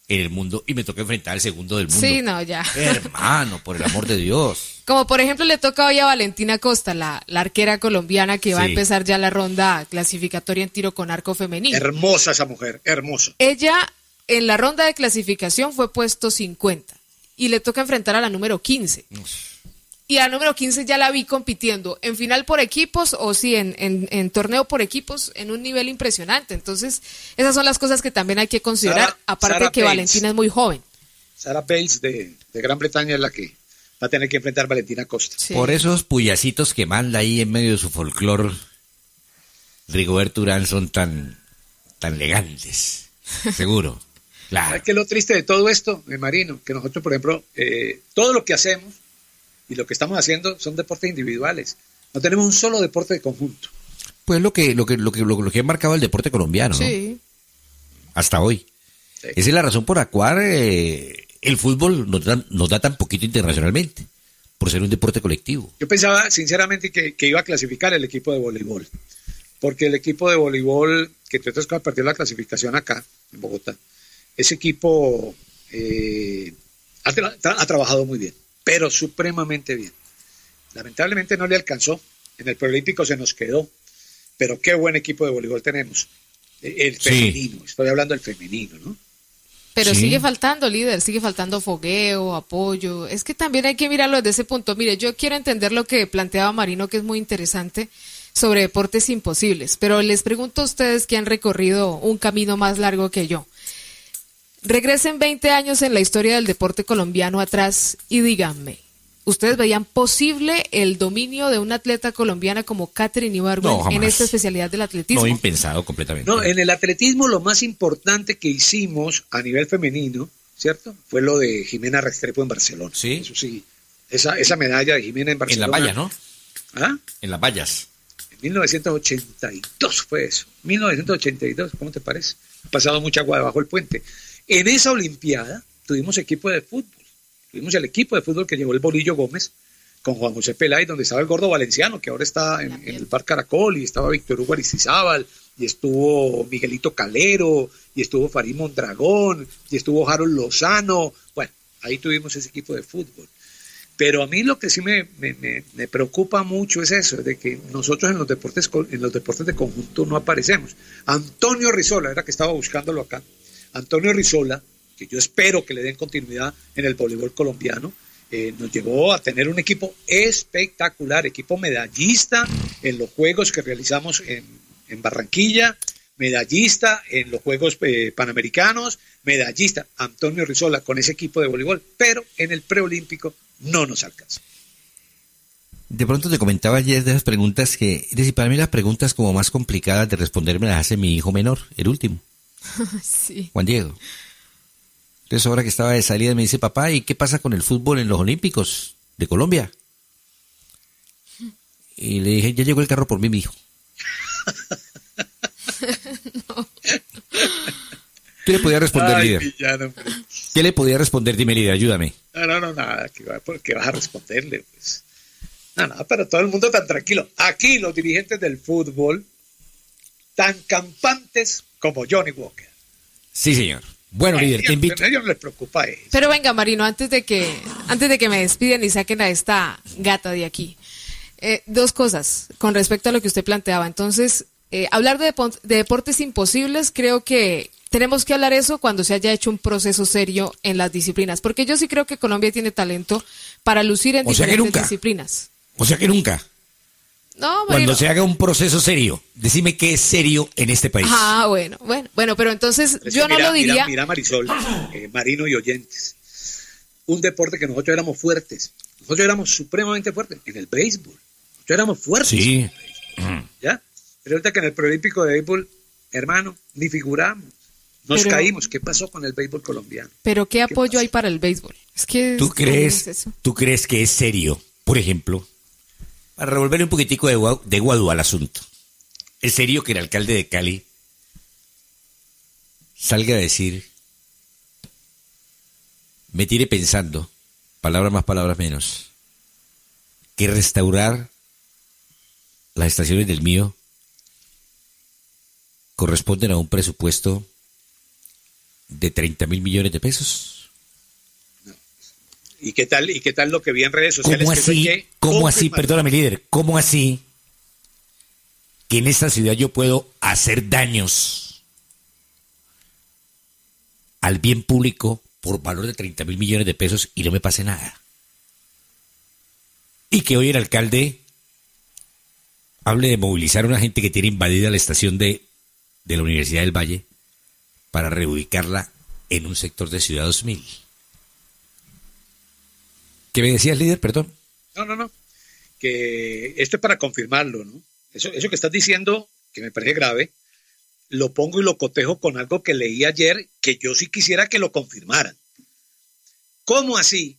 en el mundo y me toca enfrentar al segundo del mundo. Sí, no, ya. Hermano, por el amor de Dios. Como por ejemplo le toca hoy a Valentina Costa, la, la arquera colombiana que va a empezar ya la ronda clasificatoria en tiro con arco femenino. Hermosa esa mujer, hermosa. Ella en la ronda de clasificación fue puesto 50 y le toca enfrentar a la número 15. Y a la número 15 ya la vi compitiendo en final por equipos o sí, en, en, en torneo por equipos en un nivel impresionante. Entonces, esas son las cosas que también hay que considerar, Sara- aparte Sara de que Bates. Valentina es muy joven. Sarah Bales de, de Gran Bretaña es la que va a tener que enfrentar a Valentina Costa. Sí. Por esos puyacitos que manda ahí en medio de su folclor, Rigoberto Urán son tan, tan elegantes. Seguro. Claro. ¿Sabes qué es lo triste de todo esto, eh, Marino? Que nosotros, por ejemplo, eh, todo lo que hacemos y lo que estamos haciendo son deportes individuales. No tenemos un solo deporte de conjunto. Pues lo que, lo que, lo que, lo, lo que ha marcado el deporte colombiano, ¿no? Sí. Hasta hoy. Sí. Esa es la razón por la cual eh, el fútbol nos da, nos da tan poquito internacionalmente, por ser un deporte colectivo. Yo pensaba, sinceramente, que, que iba a clasificar el equipo de voleibol. Porque el equipo de voleibol, que tú estás perdió la clasificación acá, en Bogotá, ese equipo eh, ha, tra- tra- ha trabajado muy bien, pero supremamente bien. Lamentablemente no le alcanzó. En el Proolímpico se nos quedó. Pero qué buen equipo de voleibol tenemos. Eh, El Sí. femenino, estoy hablando del femenino, ¿no? Pero Sí. sigue faltando, líder, sigue faltando fogueo, apoyo. Es que también hay que mirarlo desde ese punto. Mire, yo quiero entender lo que planteaba Marino, que es muy interesante, sobre deportes imposibles. Pero les pregunto a ustedes que han recorrido un camino más largo que yo. Regresen 20 años en la historia del deporte colombiano atrás y díganme, ¿ustedes veían posible el dominio de una atleta colombiana como Catherine Ibargüen No, en esta especialidad del atletismo? No impensado completamente. No, en el atletismo lo más importante que hicimos a nivel femenino, ¿cierto? Fue lo de Jimena Restrepo en Barcelona. Sí. Eso sí. Esa, esa medalla de Jimena en en Barcelona. las vallas, ¿no? ¿Ah? En las vallas. En 1982 fue eso. 1982, ¿cómo te parece? Ha pasado mucha agua debajo del puente. En esa Olimpiada tuvimos equipo de fútbol. Tuvimos el equipo de fútbol que llevó el Bolillo Gómez con Juan José Peláez, donde estaba el gordo valenciano, que ahora está en, el Parque Caracol, y estaba Víctor Hugo Aristizábal, y estuvo Miguelito Calero, y estuvo Farid Mondragón, y estuvo Harold Lozano. Bueno, ahí tuvimos ese equipo de fútbol. Pero a mí lo que sí me, me, preocupa mucho es eso, de que nosotros en los deportes en los deportes de conjunto no aparecemos. Antonio Rizola, era que estaba buscándolo acá. Antonio Rizola, que yo espero que le den continuidad en el voleibol colombiano, eh, nos llevó a tener un equipo espectacular, equipo medallista en los juegos que realizamos en, Barranquilla, medallista en los Juegos eh, Panamericanos, medallista Antonio Rizola con ese equipo de voleibol, pero en el preolímpico no nos alcanza. De pronto te comentaba ayer de esas preguntas que, decir, para mí las preguntas como más complicadas de responderme las hace mi hijo menor, el último. sí. Juan Diego. Entonces ahora que estaba de salida me dice, papá, ¿y qué pasa con el fútbol en los Olímpicos de Colombia? Y le dije, ya llegó el carro por mí, mi hijo. no. ¿Qué le podía responder, líder? ¿Qué le podía responder? Dime, líder, ayúdame. No, no, no, nada. ¿Qué, vas a responderle? Pues? No, no, pero todo el mundo tan tranquilo. Aquí los dirigentes del fútbol, tan campantes como Johnny Walker. Sí, señor. Bueno, líder, te invito. A ellos les preocupa eso. Pero venga, Marino, antes de que, antes de que me despiden y saquen a esta gata de aquí. Eh, dos cosas con respecto a lo que usted planteaba. Entonces, eh, hablar de, deportes imposibles, creo que tenemos que hablar eso cuando se haya hecho un proceso serio en las disciplinas, porque yo sí creo que Colombia tiene talento para lucir en diferentes disciplinas. O sea que nunca. No, Cuando se haga un proceso serio, decime qué es serio en este país. Ah, bueno, bueno, bueno, pero entonces yo no lo diría. Mira, Marisol, eh, Marino y oyentes, un deporte que nosotros éramos fuertes, nosotros éramos supremamente fuertes en el béisbol, nosotros éramos fuertes. Sí. ¿Ya? Pero ahorita que en el preolímpico de béisbol, hermano, ni figuramos. Nos caímos. ¿Qué pasó con el béisbol colombiano? Pero ¿qué apoyo hay para el béisbol? Es que ¿Tú crees, ¿Tú crees que es serio? Por ejemplo, para revolverle un poquitico de, de guadu al asunto. ¿Es serio que el alcalde de Cali salga a decir, me tire pensando, palabras más, palabras menos, que restaurar las estaciones del mío corresponden a un presupuesto de 30 mil millones de pesos. ¿Y qué tal, y qué tal lo que vi en redes sociales? ¿Cómo así, ¿cómo así, perdóname líder, cómo así que en esta ciudad yo puedo hacer daños al bien público por valor de 30 mil millones de pesos y no me pase nada? Y que hoy el alcalde hable de movilizar a una gente que tiene invadida la estación de de la Universidad del Valle para reubicarla en un sector de Ciudad 2000. ¿Qué me decías, líder? Perdón. No, no, no. Que esto es para confirmarlo, ¿no? Eso, eso que estás diciendo, que me parece grave, lo pongo y lo cotejo con algo que leí ayer, que yo sí quisiera que lo confirmaran. ¿Cómo así?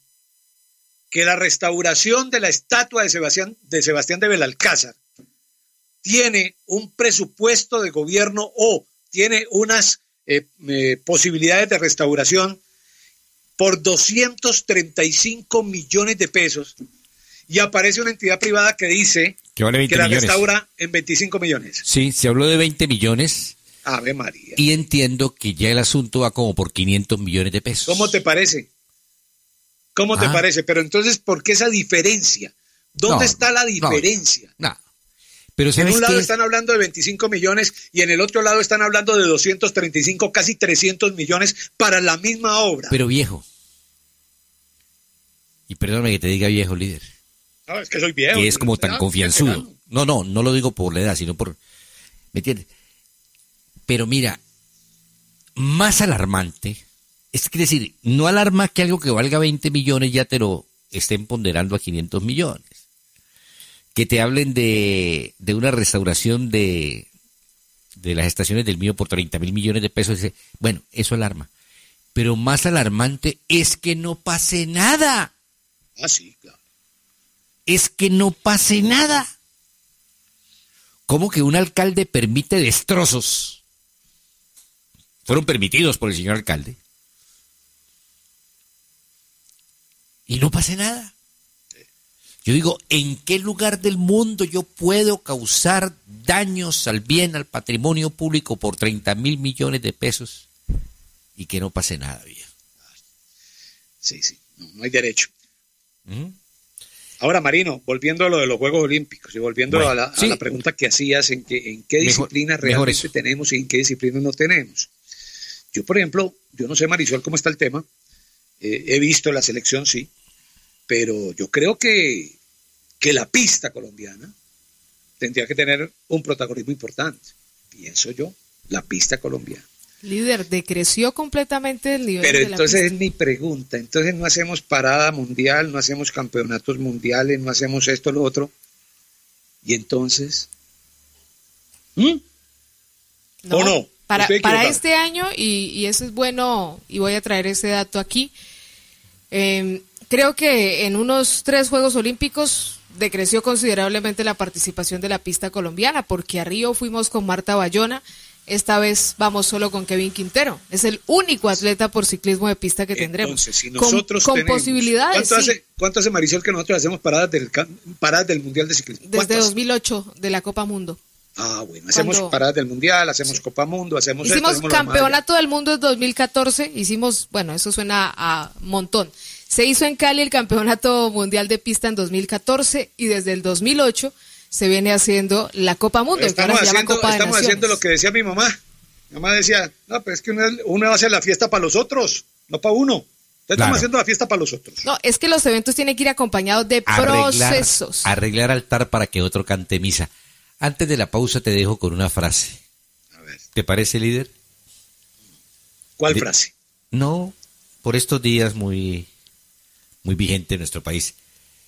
Que la restauración de la estatua de Sebastián de, Sebastián de Belalcázar tiene un presupuesto de gobierno o tiene unas eh, eh, posibilidades de restauración por 235 millones de pesos y aparece una entidad privada que dice que, la restaura en 25 millones. Sí, se habló de 20 millones. Ave María. Y entiendo que ya el asunto va como por 500 millones de pesos. ¿Cómo te parece? ¿Cómo te ah. parece? Pero entonces, ¿por qué esa diferencia? ¿Dónde está la diferencia? No, pero en un lado están hablando de 25 millones y en el otro lado están hablando de 235, casi 300 millones para la misma obra. Pero viejo. Y perdóname que te diga viejo, líder. No, es que soy viejo. Que es como tan confianzudo. No, no, no lo digo por la edad, sino por... ¿Me entiendes? Pero mira, más alarmante, es decir, no alarma que algo que valga 20 millones ya te lo estén ponderando a 500 millones que te hablen de, una restauración de, de las estaciones del mío por 30 mil millones de pesos. Bueno, eso alarma. Pero más alarmante es que no pase nada. Ah, sí, claro. Es que no pase nada. ¿Cómo que un alcalde permite destrozos? Fueron permitidos por el señor alcalde. y no pase nada. Yo digo, ¿en qué lugar del mundo yo puedo causar daños al bien, al patrimonio público por 30 mil millones de pesos y que no pase nada, viejo? Sí, sí, no, hay derecho. Ahora, Marino, volviendo a lo de los Juegos Olímpicos y volviendo a, la, pregunta que hacías en, que, en qué disciplina realmente tenemos y en qué disciplina no tenemos. Yo, por ejemplo, yo no sé, Marisol, cómo está el tema. Eh, he visto la selección, sí, pero yo creo que que la pista colombiana tendría que tener un protagonismo importante. Pienso yo, la pista colombiana. Líder, decreció completamente el nivel Pero entonces es mi pregunta, entonces no hacemos parada mundial, no hacemos campeonatos mundiales, no hacemos esto, lo otro. Y entonces... ¿Mm? ¿O no? Para, para este año, y, eso es bueno, y voy a traer ese dato aquí, eh, creo que en unos tres Juegos Olímpicos decreció considerablemente la participación de la pista colombiana, porque a Río fuimos con Marta Bayona, esta vez vamos solo con Kevin Quintero. Es el único atleta por ciclismo de pista que tendremos. Entonces, si nosotros con, posibilidades. ¿cuánto, hace, Marisol que nosotros hacemos paradas del, paradas del Mundial de Ciclismo? Desde 2008, de la Copa Mundo. Ah, bueno, hacemos paradas del Mundial, hacemos Copa Mundo, hacemos... Hicimos Campeonato del Mundo en 2014, hicimos, bueno, eso suena a montón. Se hizo en Cali el Campeonato Mundial de Pista en 2014 y desde el 2008 se viene haciendo la Copa Mundo. Estamos, haciendo, estamos haciendo lo que decía mi mamá. Mi mamá decía, no, pero es que uno, hace la fiesta para los otros, no para uno. Estamos haciendo la fiesta para los otros. No, es que los eventos tienen que ir acompañados de procesos. Arreglar altar para que otro cante misa. Antes de la pausa te dejo con una frase. A ver. ¿Te parece, líder? ¿Cuál frase? No, por estos días muy muy vigente en nuestro país.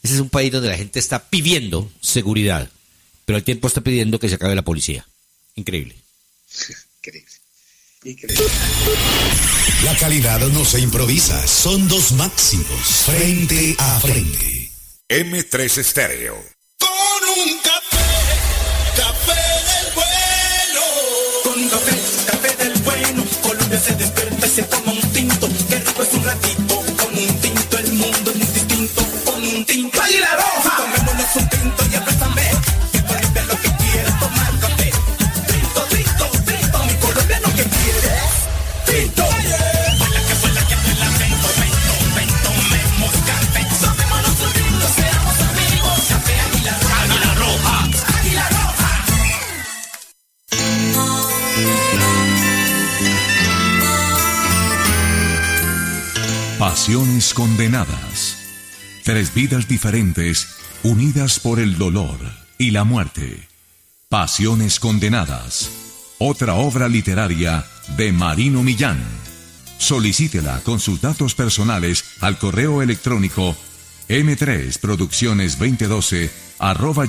Ese es un país donde la gente está pidiendo seguridad, pero al tiempo está pidiendo que se acabe la policía. Increíble. Increíble. Increíble. La calidad no se improvisa, son dos máximos, frente a frente. M3 Estéreo. Con un café, café del bueno. Con un café, café del bueno. Colombia se despierta y se toma un tinto. Qué rico es un ratito Águila Roja. Tomémonos un tinto y abrázame. Que Colombia lo que quiere tomar café. Tinto, tinto, tinto. Mi colombiano que quiere. Tinto. Vuela que vuela que te la vento, vento, vento, memos café. Tomémonos un tinto, seamos amigos. Café Águila Roja. Águila Roja. Águila Roja. Pasiones condenadas. Tres vidas diferentes unidas por el dolor y la muerte. Pasiones condenadas. Otra obra literaria de Marino Millán. Solicítela con sus datos personales al correo electrónico m3producciones2012 arroba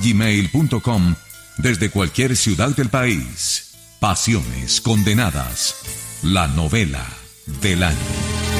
desde cualquier ciudad del país. Pasiones condenadas. La novela del año.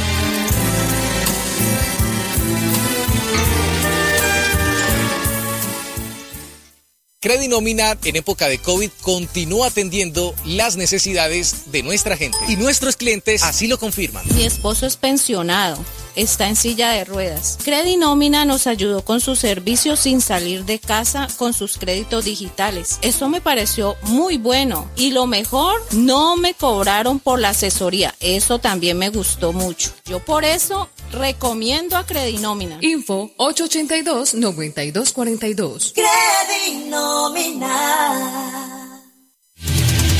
Credinómina en época de COVID continúa atendiendo las necesidades de nuestra gente y nuestros clientes así lo confirman. Mi esposo es pensionado, está en silla de ruedas. Credinómina nos ayudó con sus servicios sin salir de casa con sus créditos digitales. Eso me pareció muy bueno y lo mejor, no me cobraron por la asesoría. Eso también me gustó mucho. Yo por eso recomiendo a Credinómina. Info 882-9242. Credinómina.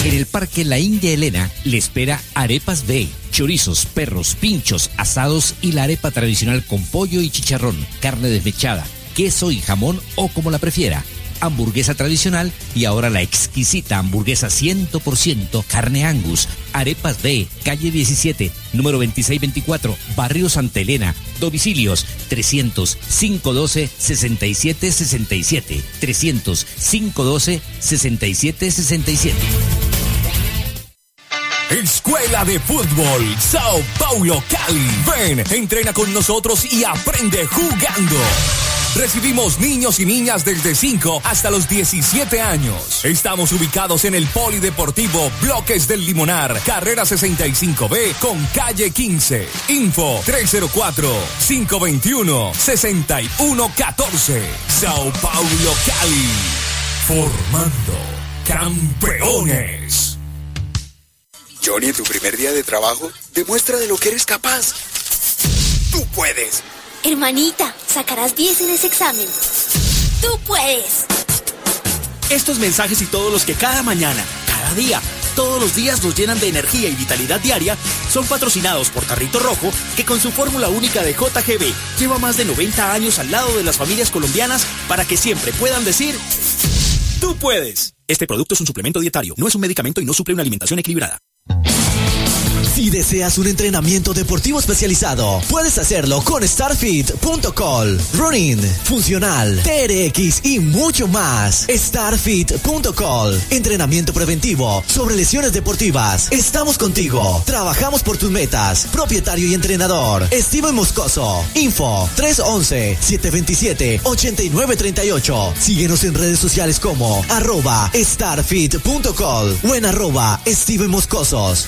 En el Parque La India Elena le espera Arepas B, chorizos, perros, pinchos, asados y la arepa tradicional con pollo y chicharrón, carne desmechada, queso y jamón o como la prefiera hamburguesa tradicional y ahora la exquisita hamburguesa 100% carne angus. Arepas B, calle 17, número 2624, Barrio Santa Elena. Domicilios 300 512 6767. 300 512 6767. Escuela de Fútbol Sao Paulo Cali. Ven, entrena con nosotros y aprende jugando. Recibimos niños y niñas desde 5 hasta los 17 años. Estamos ubicados en el Polideportivo Bloques del Limonar, carrera 65B con calle 15. Info 304-521-6114. Sao Paulo, Cali. Formando campeones. Johnny, en tu primer día de trabajo, demuestra de lo que eres capaz. Tú puedes. Hermanita, sacarás 10 en ese examen. Tú puedes. Estos mensajes y todos los que cada mañana, cada día, todos los días nos llenan de energía y vitalidad diaria son patrocinados por Carrito Rojo, que con su fórmula única de JGB lleva más de 90 años al lado de las familias colombianas para que siempre puedan decir, tú puedes. Este producto es un suplemento dietario, no es un medicamento y no suple una alimentación equilibrada. Si deseas un entrenamiento deportivo especializado, puedes hacerlo con starfit.col, running, funcional, TRX y mucho más. Starfit.col, entrenamiento preventivo sobre lesiones deportivas. Estamos contigo. Trabajamos por tus metas. Propietario y entrenador, Steven Moscoso. Info 311-727-8938. Síguenos en redes sociales como arroba starfit.col o en arroba Steven Moscosos.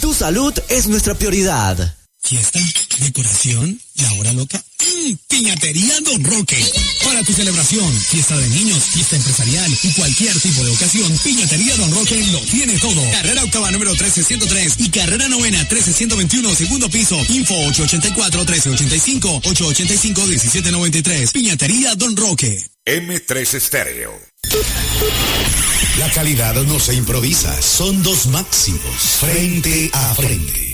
Tu salud es nuestra prioridad. Fiesta, decoración, la hora loca. Mm, piñatería Don Roque. Para tu celebración, fiesta de niños, fiesta empresarial y cualquier tipo de ocasión, Piñatería Don Roque lo tiene todo. Carrera octava número 13103 y carrera novena 13121, segundo piso. Info 884-1385, 885-1793. Piñatería Don Roque. M3 Estéreo. La calidad no se improvisa, son dos máximos, frente a frente.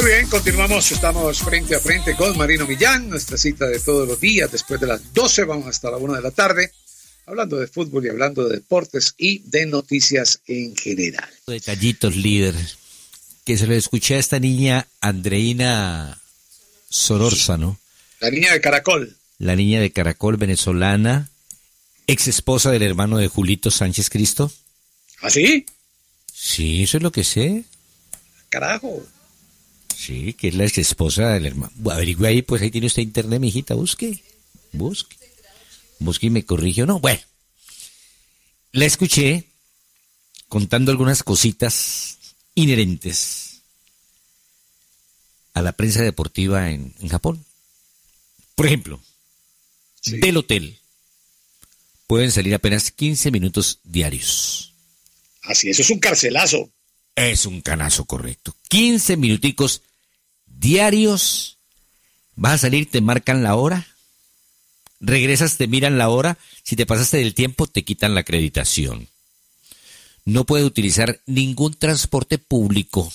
Muy bien, continuamos. Estamos frente a frente con Marino Millán, nuestra cita de todos los días. Después de las 12 vamos hasta la 1 de la tarde, hablando de fútbol y hablando de deportes y de noticias en general. Detallitos, líder. Que se lo escuché a esta niña Andreina Solórzano. La niña de Caracol. La niña de Caracol, venezolana, ex esposa del hermano de Julito Sánchez Cristo. ¿Ah, sí? Sí, eso es lo que sé. Carajo. Sí, que es la ex esposa del hermano. Averigüe ahí, pues ahí tiene usted internet, mijita, busque. Busque. Busque y me corrige o no. Bueno, la escuché contando algunas cositas inherentes a la prensa deportiva en, en Japón. Por ejemplo, del hotel pueden salir apenas 15 minutos diarios. Así, eso es un carcelazo. Es un canazo correcto. 15 minuticos diarios. Vas a salir, te marcan la hora. Regresas, te miran la hora. Si te pasaste del tiempo, te quitan la acreditación. No puedes utilizar ningún transporte público.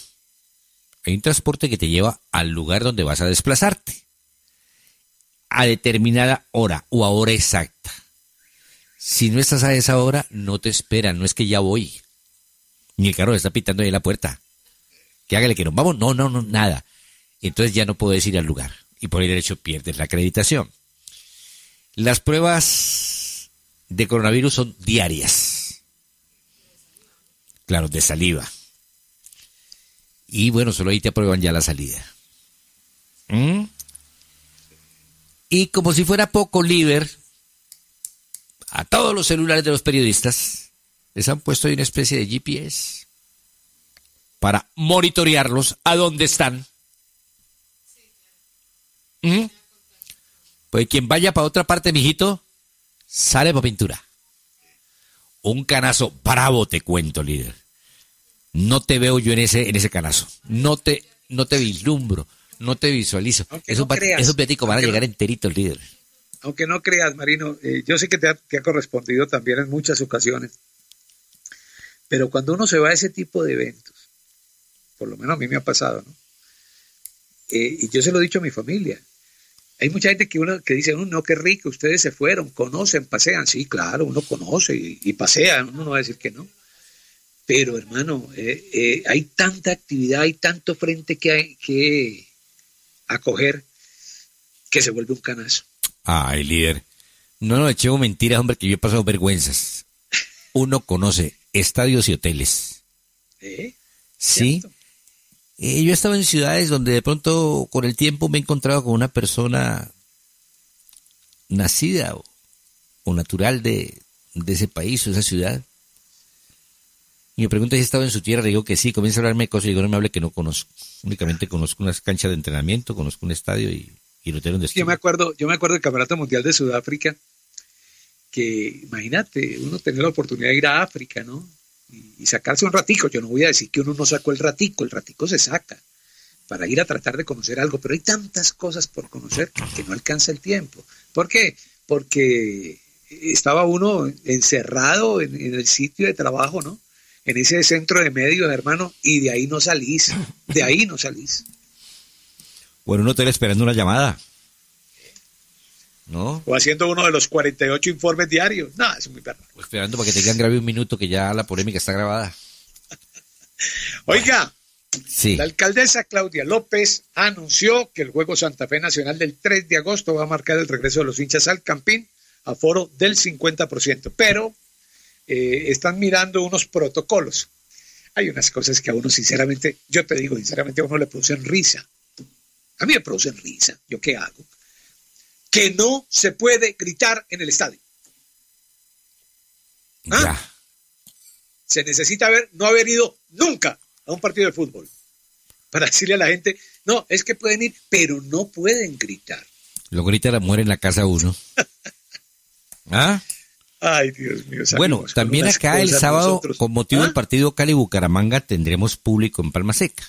Hay un transporte que te lleva al lugar donde vas a desplazarte. A determinada hora o a hora exacta. Si no estás a esa hora, no te esperan. No es que ya voy. Ni el carro está pitando ahí la puerta. Que hágale que no. Vamos, no, no, no, nada. Entonces ya no puedes ir al lugar. Y por el derecho pierdes la acreditación. Las pruebas de coronavirus son diarias. Claro, de saliva. Y bueno, solo ahí te aprueban ya la salida. ¿Mm? Y como si fuera poco, Liber, a todos los celulares de los periodistas, les han puesto ahí una especie de GPS para monitorearlos a dónde están. ¿Mm? Pues quien vaya para otra parte, mijito, sale para pintura. Un canazo bravo, te cuento, líder. No te veo yo en ese, en ese canazo. No te, no te vislumbro, no te visualizo. esos, no creas, esos van a aunque llegar enteritos, líder. Aunque no creas, Marino, eh, yo sé que te ha correspondido también en muchas ocasiones. Pero cuando uno se va a ese tipo de eventos, por lo menos a mí me ha pasado, ¿no? Eh, y yo se lo he dicho a mi familia. Hay mucha gente que uno que dice, "Uh, no, qué rico, ustedes se fueron, conocen, pasean. Sí, claro, uno conoce y, y pasea, uno no va a decir que no. Pero hermano, eh, eh, hay tanta actividad, hay tanto frente que hay que acoger que se vuelve un canazo. Ay, líder. No nos echemos mentiras, hombre, que yo he pasado vergüenzas. Uno conoce estadios y hoteles. ¿Eh? Sí. Eh, yo he estado en ciudades donde de pronto con el tiempo me he encontrado con una persona nacida o, o natural de, de ese país o esa ciudad. Y me pregunta si he estado en su tierra, le digo que sí, comienza a hablarme de cosas y digo, no me hable que no conozco. Únicamente conozco unas canchas de entrenamiento, conozco un estadio y, y el hotel donde Yo me acuerdo, yo me acuerdo del Campeonato Mundial de Sudáfrica, que imagínate, uno tener la oportunidad de ir a África, ¿no? Y, sacarse un ratico. Yo no voy a decir que uno no sacó el ratico, el ratico se saca para ir a tratar de conocer algo, pero hay tantas cosas por conocer que no alcanza el tiempo. ¿Por qué? Porque estaba uno encerrado en, el sitio de trabajo, ¿no? En ese centro de medios, hermano, y de ahí no salís, de ahí no salís. O en un hotel esperando una llamada. ¿No? O haciendo uno de los 48 informes diarios. No, es muy perro. O esperando para que te digan grave un minuto que ya la polémica está grabada. Oiga, Sí. la alcaldesa Claudia López anunció que el Juego Santa Fe Nacional del 3 de agosto va a marcar el regreso de los hinchas al Campín a foro del 50%, pero eh, están mirando unos protocolos. Hay unas cosas que a uno sinceramente, yo te digo sinceramente, a uno le producen risa. A mí me producen risa. ¿Yo qué hago? Que no se puede gritar en el estadio. ¿Ah? Se necesita haber, no haber ido nunca a un partido de fútbol para decirle a la gente, no, es que pueden ir, pero no pueden gritar. Lo grita la mujer en la casa uno. ¿Ah? Ay, Dios mío. Bueno, también acá el sábado, nosotros. con motivo ¿Ah? del partido Cali-Bucaramanga, tendremos público en Palma Seca.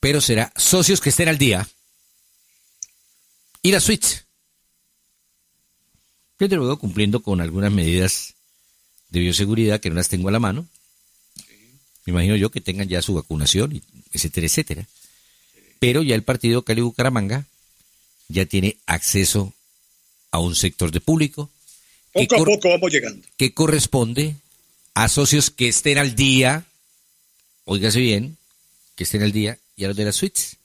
Pero será socios que estén al día. A suites. Yo te lo veo cumpliendo con algunas medidas de bioseguridad que no las tengo a la mano. Me imagino yo que tengan ya su vacunación, y etcétera, etcétera. Pero ya el partido Cali-Bucaramanga ya tiene acceso a un sector de público que Poco a cor- poco vamos llegando. que corresponde a socios que estén al día, óigase bien, que estén al día, y a los de las suites.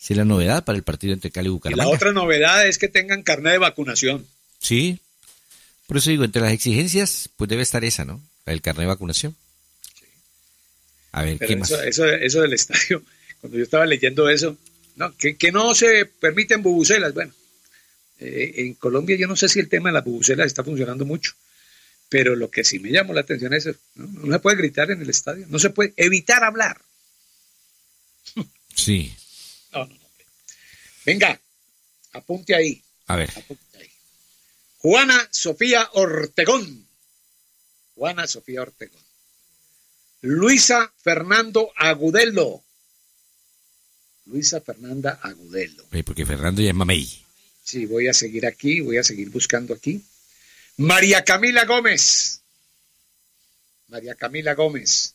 Es la novedad para el partido entre Cali y Y la Bucaramanga. otra novedad es que tengan carnet de vacunación. Sí. Por eso digo, entre las exigencias, pues debe estar esa, ¿no? La del carnet de vacunación. A ver, ¿qué Pero más? eso, eso, eso del estadio, cuando yo estaba leyendo eso, no, que, que no se permiten bubucelas. Bueno, eh, en Colombia yo no sé si el tema de las bubucelas está funcionando mucho, pero lo que sí me llamó la atención es eso. ¿no? No se puede gritar en el estadio, no se puede evitar hablar. Sí. No, no, no. Venga, apunte ahí. A ver. Juana Sofía Ortegón. Juana Sofía Ortegón. Luisa Fernando Agudelo. Luisa Fernanda Agudelo. Porque Fernando ya es mamey. Sí, voy a seguir aquí, voy a seguir buscando aquí. María Camila Gómez. María Camila Gómez.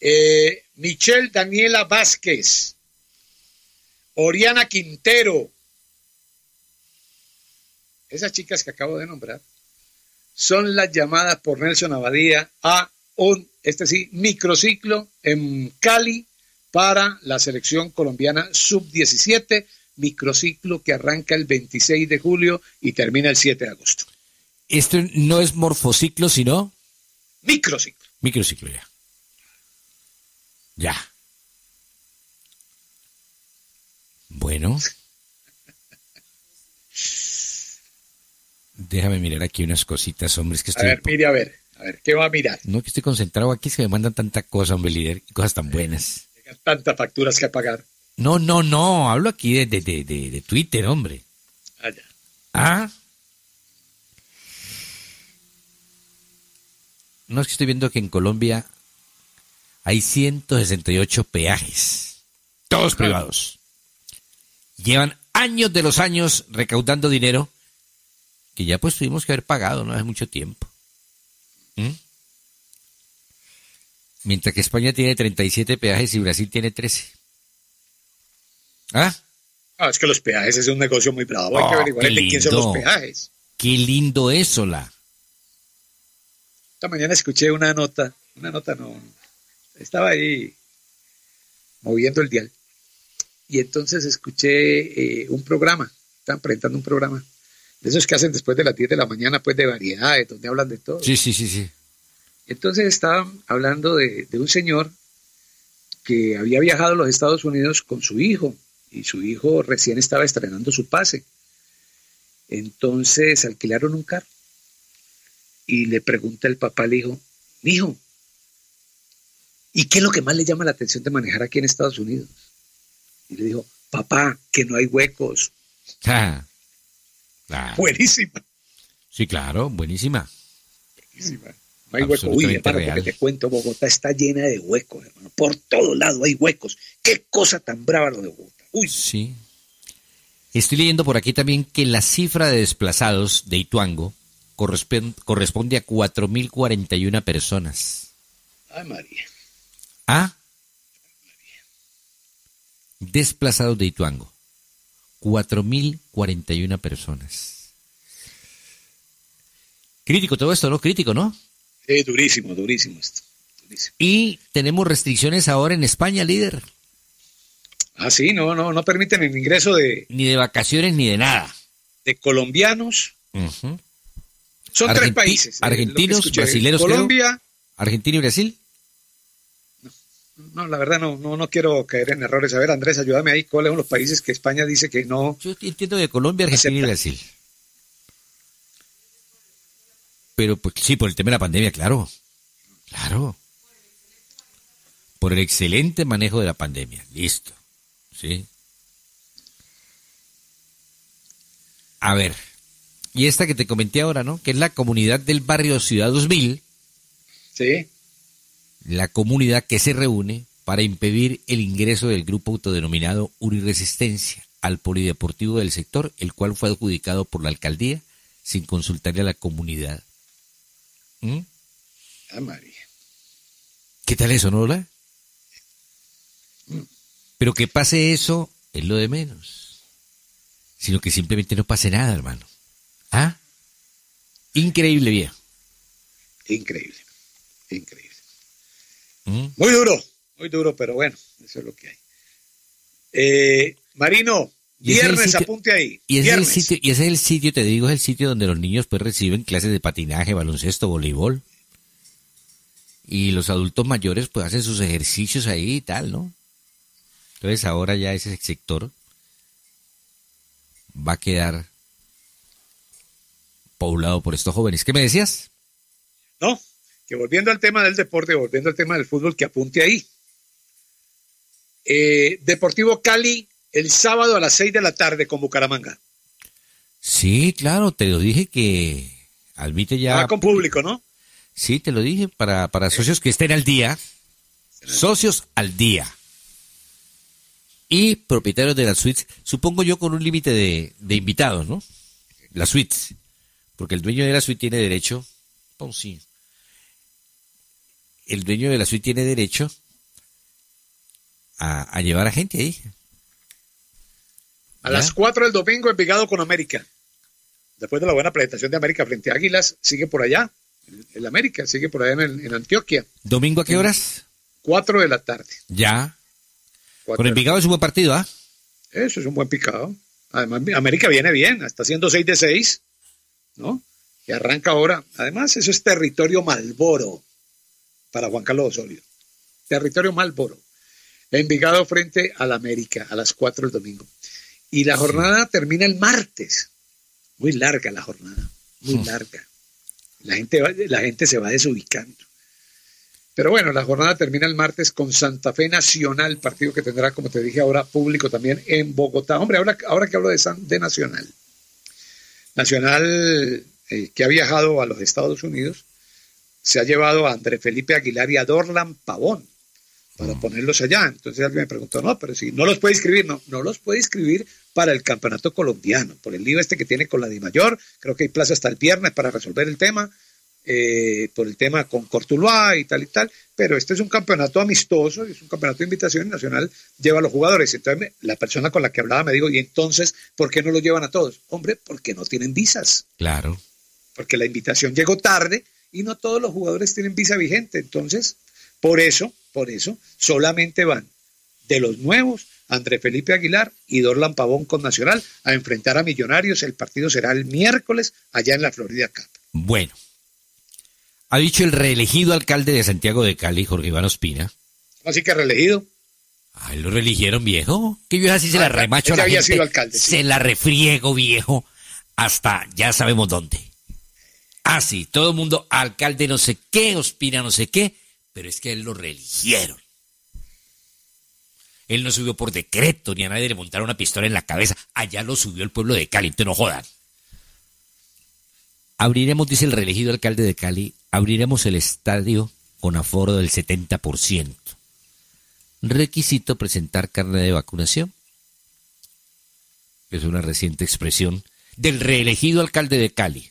Eh, Michelle Daniela Vázquez. Oriana Quintero. Esas chicas que acabo de nombrar son las llamadas por Nelson Abadía a un, este sí, microciclo en Cali para la selección colombiana sub-17, microciclo que arranca el 26 de julio y termina el 7 de agosto. Esto no es morfociclo, sino Microciclo. microciclo ya. Ya. Bueno. Déjame mirar aquí unas cositas, hombre. Es que A estoy... ver, mire, a ver, a ver, ¿qué va a mirar? No, que estoy concentrado aquí, es que me mandan tanta cosa, hombre, líder, cosas tan buenas. Tantas facturas que pagar. No, no, no, hablo aquí de, de, de, de- de Twitter, hombre. Allá. Ah. No es que estoy viendo que en Colombia hay 168 peajes, todos privados. Llevan años de los años recaudando dinero que ya pues tuvimos que haber pagado no hace mucho tiempo. ¿Mm? Mientras que España tiene 37 peajes y Brasil tiene 13. ¿Ah? Ah, es que los peajes es un negocio muy bravo. Hay que Oh, averiguar de quién son los peajes. Qué lindo eso, la. Esta mañana escuché una nota, una nota no, estaba ahí moviendo el dial. Y entonces escuché eh, un programa, estaban presentando un programa, de esos que hacen después de las 10 de la mañana, pues de variedades, donde hablan de todo. Sí, sí, sí, sí. Entonces estaban hablando de, de un señor que había viajado a los Estados Unidos con su hijo, y su hijo recién estaba estrenando su pase. Entonces alquilaron un carro y le pregunta el papá al hijo, hijo, ¿y qué es lo que más le llama la atención de manejar aquí en Estados Unidos? Y le dijo, papá, que no hay huecos. Ah, claro. Buenísima. Sí, claro, buenísima. Buenísima. No hay huecos. Uy, hermano, porque te cuento, Bogotá está llena de huecos, hermano. Por todo lado hay huecos. Qué cosa tan brava lo de Bogotá. Uy, Sí. Estoy leyendo por aquí también que la cifra de desplazados de Ituango corresponde, corresponde a 4.041 personas. ay María. ¿Ah? Desplazados de Ituango. 4.041 personas. Crítico todo esto, ¿no? Crítico, ¿no? Sí, durísimo, durísimo esto. Durísimo. Y tenemos restricciones ahora en España, líder. Ah, sí, no, no, no permiten el ingreso de, Ni de vacaciones ni de nada. de colombianos. Son tres países. eh, argentinos, creo. Colombia, Argentina y Brasil. No, la verdad no, no, no quiero caer en errores. A ver, Andrés, ayúdame ahí. ¿Cuáles son los países que España dice que no? Yo entiendo de Colombia, Argentina y. Brasil. Pero pues sí, por el tema de la pandemia, claro. Claro. Por el excelente manejo de la pandemia. Listo. Sí. A ver. Y esta que te comenté ahora, ¿no? Que es la comunidad del barrio Ciudad 2000. Sí. La comunidad que se reúne para impedir el ingreso del grupo autodenominado Uniresistencia al polideportivo del sector, el cual fue adjudicado por la alcaldía sin consultarle a la comunidad. ¿Mm? Ah, María. ¿Qué tal eso, no, Lola? Pero que pase eso es lo de menos. Sino que simplemente no pase nada, hermano. ¿Ah? Increíble, viejo. Increíble. Increíble. ¿Mm? Muy duro, muy duro, pero bueno, eso es lo que hay. Eh, Marino, viernes, sitio- apunte ahí. Y ese, es el sitio, y ese es el sitio, te digo, es el sitio donde los niños pues reciben clases de patinaje, baloncesto, voleibol. Y los adultos mayores pues hacen sus ejercicios ahí y tal, ¿no? Entonces ahora ya ese sector va a quedar poblado por estos jóvenes. ¿Qué me decías? No, que volviendo al tema del deporte, volviendo al tema del fútbol, que apunte ahí. Eh, Deportivo Cali, el sábado a las 6 de la tarde con Bucaramanga. Sí, claro, te lo dije que admite ya... Va con público, ¿no? Sí, te lo dije, para, para socios que estén al día. Socios al día. Y propietarios de las suites, supongo yo con un límite de, de invitados, ¿no? Las suites. Porque el dueño de la suite tiene derecho. Oh, sí. El dueño de la suite tiene derecho a, a llevar a gente ahí. A ¿Ya? las 4 del domingo, Envigado con América. Después de la buena presentación de América frente a Águilas, sigue por allá. El, América sigue por allá en, el- en Antioquia. ¿Domingo a qué horas? 4 de la tarde. Ya. Con Picado es un buen partido, ¿ah? Eso es un buen picado. Además, América viene bien, está haciendo 6 de 6, ¿no? Y arranca ahora. Además, eso es territorio Malboro para Juan Carlos Osorio. Territorio Malboro. Envigado frente al América a las 4 del domingo. Y la jornada termina el martes. Muy larga la jornada, muy Hmm. larga. La gente, va- la gente se va desubicando. Pero bueno, la jornada termina el martes con Santa Fe Nacional, partido que tendrá, como te dije ahora, público también en Bogotá. Hombre, ahora, ahora que hablo de, San- de Nacional. Nacional eh, que ha viajado a los Estados Unidos, se ha llevado a André Felipe Aguilar y a Dorlan Pavón para ponerlos allá. Entonces alguien me preguntó, no, pero si no los puede inscribir, no, no los puede inscribir para el campeonato colombiano, por el lío este que tiene con la Dimayor, creo que hay plaza hasta el viernes para resolver el tema, eh, por el tema con Cortuluá y tal y tal, pero este es un campeonato amistoso, es un campeonato de invitación nacional, lleva a los jugadores. Entonces me- la persona con la que hablaba me dijo, ¿y entonces por qué no los llevan a todos? Hombre, porque no tienen visas Claro. porque la invitación llegó tarde y no todos los jugadores tienen visa vigente. Entonces, por eso, por eso, solamente van de los nuevos André Felipe Aguilar y Dorlan Pavón con Nacional a enfrentar a Millonarios. El partido será el miércoles allá en la Florida Cup. Bueno, ha dicho el reelegido alcalde de Santiago de Cali, Jorge Iván Ospina. Así que reelegido. Ay, lo reeligieron, viejo. Que yo así se la Ah, remacho a la había gente. sido alcalde, sí. Se la refriego, viejo. Hasta ya sabemos dónde. Ah, sí, todo el mundo, alcalde no sé qué, Ospina no sé qué, pero es que él lo reeligieron. Él no subió por decreto, ni a nadie le montaron una pistola en la cabeza. Allá lo subió el pueblo de Cali, entonces no jodan. Abriremos, dice el reelegido alcalde de Cali, abriremos el estadio con aforo del 70%. Requisito presentar carne de vacunación. Es una reciente expresión del reelegido alcalde de Cali.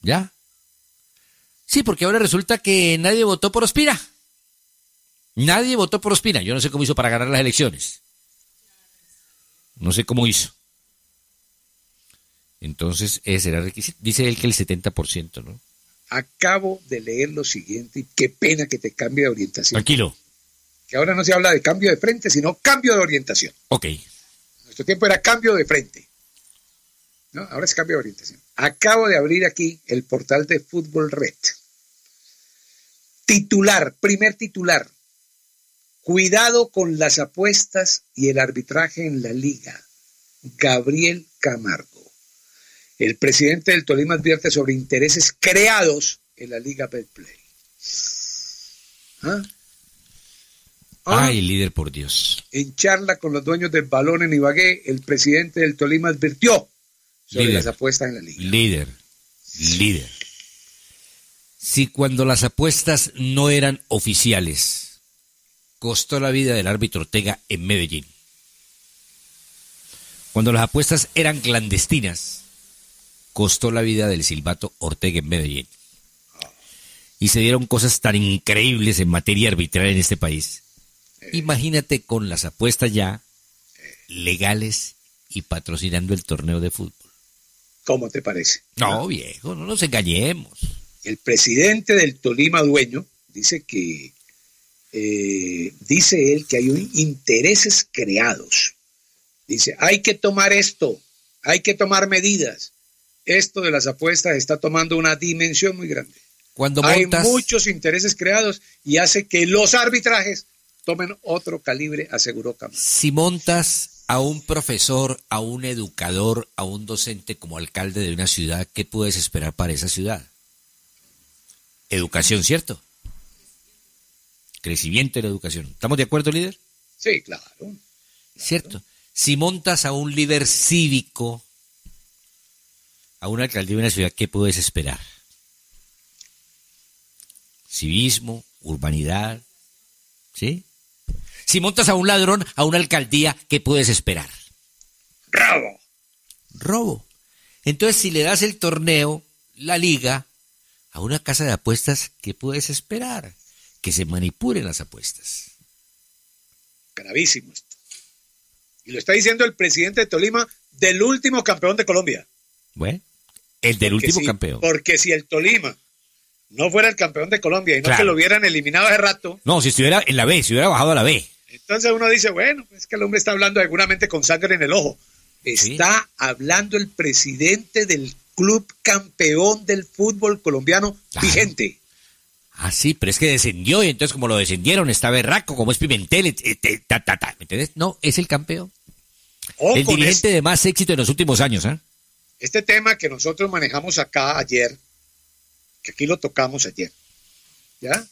¿Ya? Sí, porque ahora resulta que nadie votó por Ospina. Nadie votó por Ospina. Yo no sé cómo hizo para ganar las elecciones. No sé cómo hizo. Entonces, ese era el requisito. Dice él que el 70%, ¿no? Acabo de leer lo siguiente y qué pena que te cambie de orientación. Tranquilo. Que ahora no se habla de cambio de frente, sino cambio de orientación. Ok. Nuestro tiempo era cambio de frente. ¿No? Ahora es cambio de orientación. Acabo de abrir aquí el portal de Fútbol Red. Titular, primer titular. Cuidado con las apuestas y el arbitraje en la liga. Gabriel Camargo. El presidente del Tolima advierte sobre intereses creados en la liga Betplay. ¿Ah? ¿Ah? Ay, líder por Dios. En charla con los dueños del balón en Ibagué, el presidente del Tolima advirtió sobre Líder. las apuestas en la liga. Líder, líder. Si cuando las apuestas no eran oficiales, costó la vida del árbitro Ortega en Medellín. Cuando las apuestas eran clandestinas, costó la vida del silbato Ortega en Medellín. Y se dieron cosas tan increíbles en materia arbitral en este país. Imagínate con las apuestas ya legales y patrocinando el torneo de fútbol. ¿Cómo te parece? No, viejo, no nos engañemos. El presidente del Tolima dueño dice que eh, dice él que hay un- intereses creados. Dice, hay que tomar esto, hay que tomar medidas. Esto de las apuestas está tomando una dimensión muy grande. Cuando Hay montas, muchos intereses creados y hace que los arbitrajes tomen otro calibre, aseguró Camargo. si montas a un profesor, a un educador, a un docente como alcalde de una ciudad, ¿qué puedes esperar para esa ciudad? Educación, ¿cierto? Crecimiento en la educación. ¿Estamos de acuerdo, líder? Sí, claro. ¿Cierto? Si montas a un líder cívico, a una alcaldía de una ciudad, ¿qué puedes esperar? Civismo, urbanidad, ¿sí? Si montas a un ladrón a una alcaldía, ¿qué puedes esperar? Robo. Robo. Entonces, si le das el torneo, la liga, a una casa de apuestas, ¿qué puedes esperar? Que se manipulen las apuestas. Gravísimo esto. Y lo está diciendo el presidente de Tolima del último campeón de Colombia. Bueno, el del Porque último si- campeón. Porque si el Tolima no fuera el campeón de Colombia y no Claro. que lo hubieran eliminado hace rato, No, si estuviera en la B, si hubiera bajado a la B. entonces uno dice, bueno, es que el hombre está hablando seguramente con sangre en el ojo. Está hablando el presidente del club campeón del fútbol colombiano vigente. Ah, sí, pero es que descendió y entonces como lo descendieron, está berraco, como es Pimentel, et- et- ta, ta, ta, ¿me entiendes? No, es el campeón. El dirigente de más éxito en los últimos años, ¿ah? Este tema que nosotros manejamos acá ayer, que aquí lo tocamos ayer, ¿ya?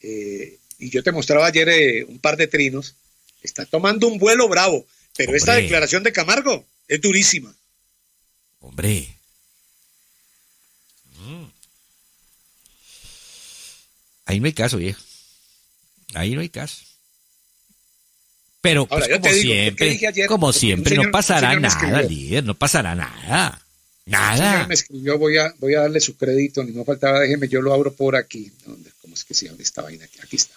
Eh, y yo te mostraba ayer eh, un par de trinos, está tomando un vuelo bravo, pero esta declaración de Camargo es durísima. Hombre. Mm. Ahí no hay caso, viejo. Ahí no hay caso. Pero, Ahora, pues, como digo, ¿qué siempre, ayer? como siempre, señor- no pasará nada, líder, no pasará nada. Nada. me escribió, voy a, voy a darle su crédito, ni no faltaba, déjeme, yo lo abro por aquí. ¿Dónde? ¿Cómo es que se abre esta vaina? Aquí, aquí está.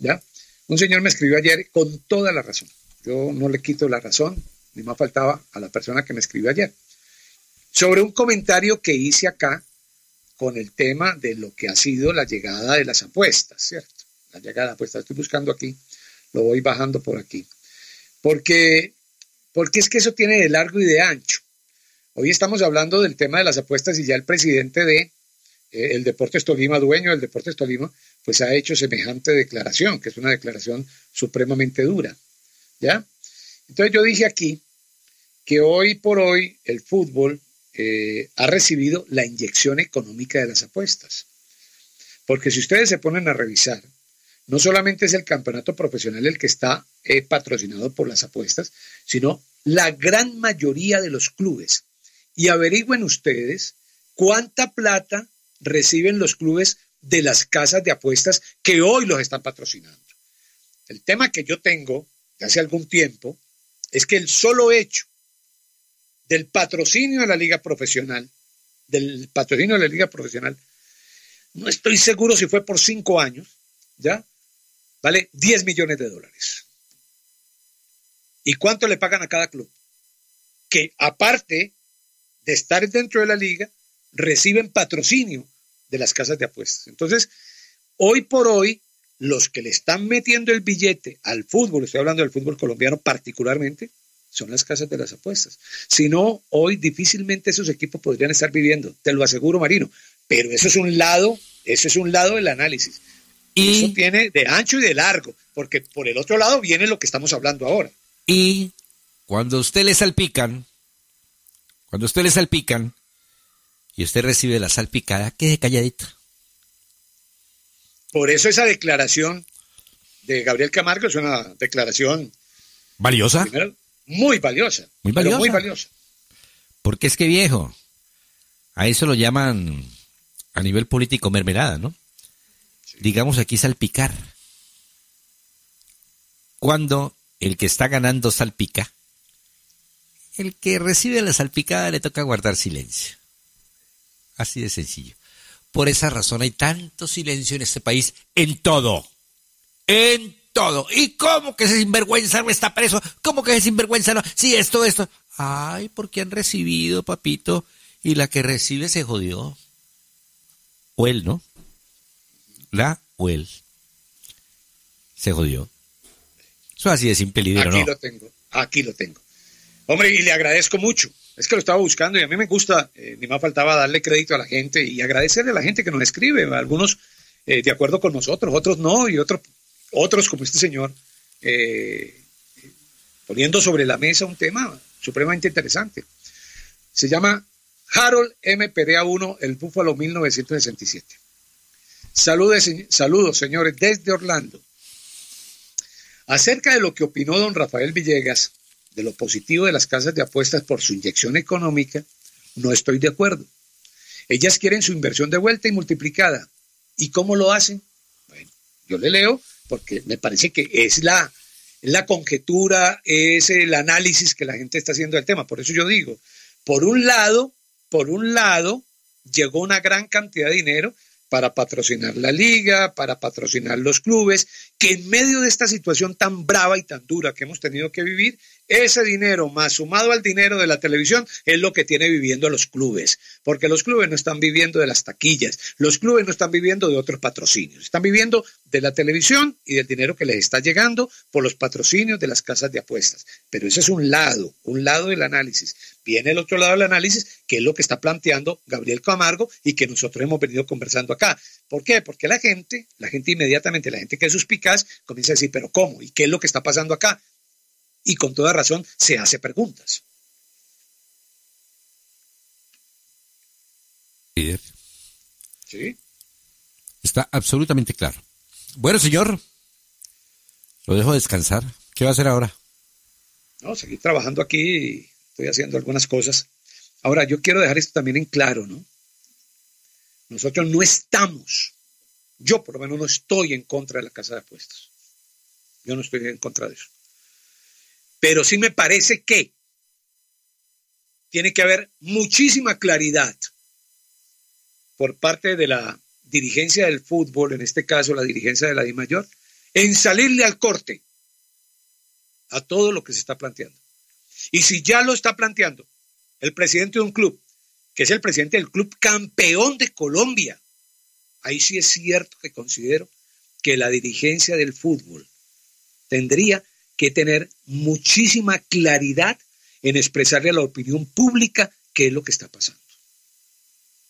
¿Ya? Un señor me escribió ayer con toda la razón. Yo no le quito la razón, ni más faltaba a la persona que me escribió ayer. Sobre un comentario que hice acá con el tema de lo que ha sido la llegada de las apuestas, ¿cierto? La llegada de apuestas. Estoy buscando aquí, lo voy bajando por aquí. Porque, porque es que eso tiene de largo y de ancho. Hoy estamos hablando del tema de las apuestas y ya el presidente de eh, el Deportes Tolima, dueño del Deportes Tolima, pues ha hecho semejante declaración, que es una declaración supremamente dura. ¿Ya? Entonces yo dije aquí que hoy por hoy el fútbol eh, ha recibido la inyección económica de las apuestas. Porque si ustedes se ponen a revisar, no solamente es el campeonato profesional el que está eh, patrocinado por las apuestas, sino la gran mayoría de los clubes. Y averigüen ustedes cuánta plata reciben los clubes de las casas de apuestas que hoy los están patrocinando. El tema que yo tengo de hace algún tiempo es que el solo hecho del patrocinio de la liga profesional, del patrocinio de la liga profesional, no estoy seguro si fue por cinco años, ¿ya? Vale 10 millones de dólares. ¿Y cuánto le pagan a cada club? Que aparte de estar dentro de la liga, reciben patrocinio de las casas de apuestas. Entonces, hoy por hoy, los que le están metiendo el billete al fútbol, estoy hablando del fútbol colombiano particularmente, son las casas de las apuestas. Si no, hoy difícilmente esos equipos podrían estar viviendo, te lo aseguro, Marino. Pero eso es un lado, eso es un lado del análisis. Y eso tiene de ancho y de largo, porque por el otro lado viene lo que estamos hablando ahora. Y cuando usted le salpican, cuando usted le salpican y usted recibe la salpicada, quede calladito. Por eso esa declaración de Gabriel Camargo es una declaración valiosa. muy valiosa. Muy valiosa. muy valiosa. Porque es que viejo, a eso lo llaman a nivel político mermelada, ¿no? Digamos aquí salpicar. Cuando el que está ganando salpica, el que recibe la salpicada le toca guardar silencio. Así de sencillo. Por esa razón hay tanto silencio en este país en todo. En todo. ¿Y cómo que ese sinvergüenza no está preso? ¿Cómo que ese sinvergüenza no? Sí, esto, esto. Ay, porque han recibido, papito, y la que recibe se jodió. O él, ¿no? La o él. Se jodió. Eso así de simple líder, Aquí ¿no? lo tengo, aquí lo tengo. Hombre, y le agradezco mucho. Es que lo estaba buscando y a mí me gusta, eh, ni más faltaba darle crédito a la gente y agradecerle a la gente que nos escribe, algunos eh, de acuerdo con nosotros, otros no, y otros, otros como este señor, eh, poniendo sobre la mesa un tema supremamente interesante. Se llama Harold MPDA1, el Búfalo 1967. Saludos, saludos, señores, desde Orlando. Acerca de lo que opinó don Rafael Villegas de lo positivo de las casas de apuestas por su inyección económica, no estoy de acuerdo. Ellas quieren su inversión de vuelta y multiplicada. ¿Y cómo lo hacen? Bueno, yo le leo porque me parece que es la, la conjetura, es el análisis que la gente está haciendo del tema. Por eso yo digo, por un lado, por un lado, llegó una gran cantidad de dinero para patrocinar la liga, para patrocinar los clubes, que en medio de esta situación tan brava y tan dura que hemos tenido que vivir, ese dinero más sumado al dinero de la televisión es lo que tiene viviendo los clubes, porque los clubes no están viviendo de las taquillas, los clubes no están viviendo de otros patrocinios, están viviendo de la televisión y del dinero que les está llegando por los patrocinios de las casas de apuestas. Pero ese es un lado, un lado del análisis. Viene el otro lado del análisis, que es lo que está planteando Gabriel Camargo y que nosotros hemos venido conversando acá. ¿Por qué? Porque la gente, la gente inmediatamente, la gente que es suspicaz, comienza a decir, pero ¿cómo? ¿Y qué es lo que está pasando acá? Y con toda razón se hace preguntas. Sí. Está absolutamente claro. Bueno, señor, lo dejo descansar. ¿Qué va a hacer ahora? No, seguir trabajando aquí, estoy haciendo algunas cosas. Ahora, yo quiero dejar esto también en claro, ¿no? Nosotros no estamos, yo por lo menos no estoy en contra de la casa de apuestas. Yo no estoy en contra de eso. Pero sí me parece que tiene que haber muchísima claridad por parte de la dirigencia del fútbol, en este caso la dirigencia de la DIMAYOR, en salirle al corte a todo lo que se está planteando. Y si ya lo está planteando el presidente de un club que es el presidente del club campeón de Colombia. Ahí sí es cierto que considero que la dirigencia del fútbol tendría que tener muchísima claridad en expresarle a la opinión pública qué es lo que está pasando.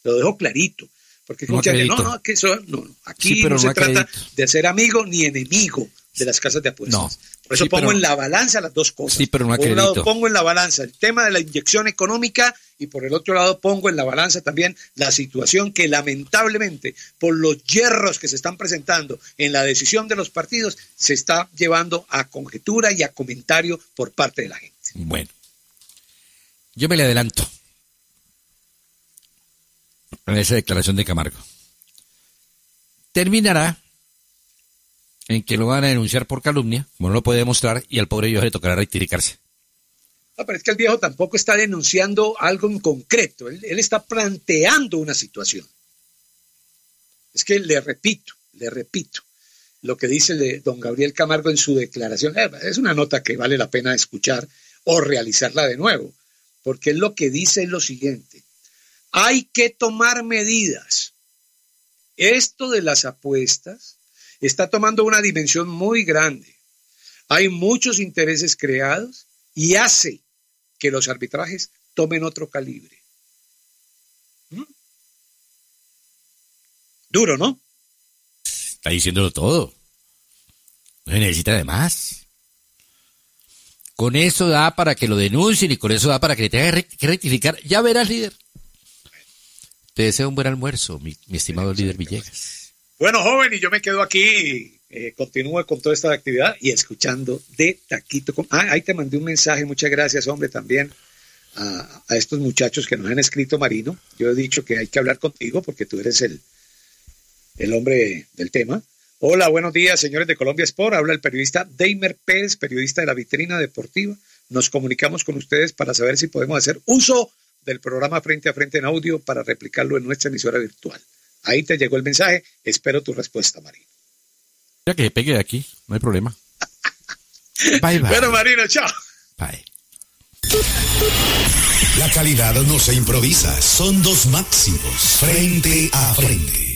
Lo dejo clarito. Porque No gente, no, no, que eso, no, aquí Sí, pero no se trata de ser amigo ni enemigo de las casas de apuestas. No. Por eso Sí, pongo pero- en la balanza las dos cosas. Sí, pero no por un lado pongo en la balanza el tema de la inyección económica y por el otro lado pongo en la balanza también la situación que lamentablemente por los hierros que se están presentando en la decisión de los partidos se está llevando a conjetura y a comentario por parte de la gente. Bueno, yo me le adelanto esa declaración de Camargo. Terminará en que lo van a denunciar por calumnia, como no lo puede demostrar, y al pobre viejo le tocará rectificarse. No, pero es que el viejo tampoco está denunciando algo en concreto, él, él está planteando una situación. Es que le repito, le repito, lo que dice le- don Gabriel Camargo en su declaración, eh, es una nota que vale la pena escuchar o realizarla de nuevo, porque lo que dice es lo siguiente, hay que tomar medidas. Esto de las apuestas está tomando una dimensión muy grande. Hay muchos intereses creados y hace que los arbitrajes tomen otro calibre. ¿Mm? Duro, ¿no? Está diciéndolo todo. No se necesita de más. Con eso da para que lo denuncien y con eso da para que le tenga que rec- que rectificar. Ya verás, líder. Te deseo un buen almuerzo, mi, mi estimado líder Villegas. Bueno, joven, y yo me quedo aquí, eh, continúo con toda esta actividad y escuchando de taquito. con- Ah, ahí te mandé un mensaje, muchas gracias, hombre, también a, a estos muchachos que nos han escrito, Marino. Yo he dicho que hay que hablar contigo porque tú eres el, el hombre del tema. Hola, buenos días, señores de Colombia Sport. Habla el periodista Deimer Pérez, periodista de la vitrina deportiva. Nos comunicamos con ustedes para saber si podemos hacer uso del programa Frente a Frente en audio para replicarlo en nuestra emisora virtual. Ahí te llegó el mensaje. Espero tu respuesta, Marino. Ya que se pegue de aquí, no hay problema. Bye, bye. Bueno, Marino, chao. Bye. La calidad no se improvisa, son dos máximos frente a frente.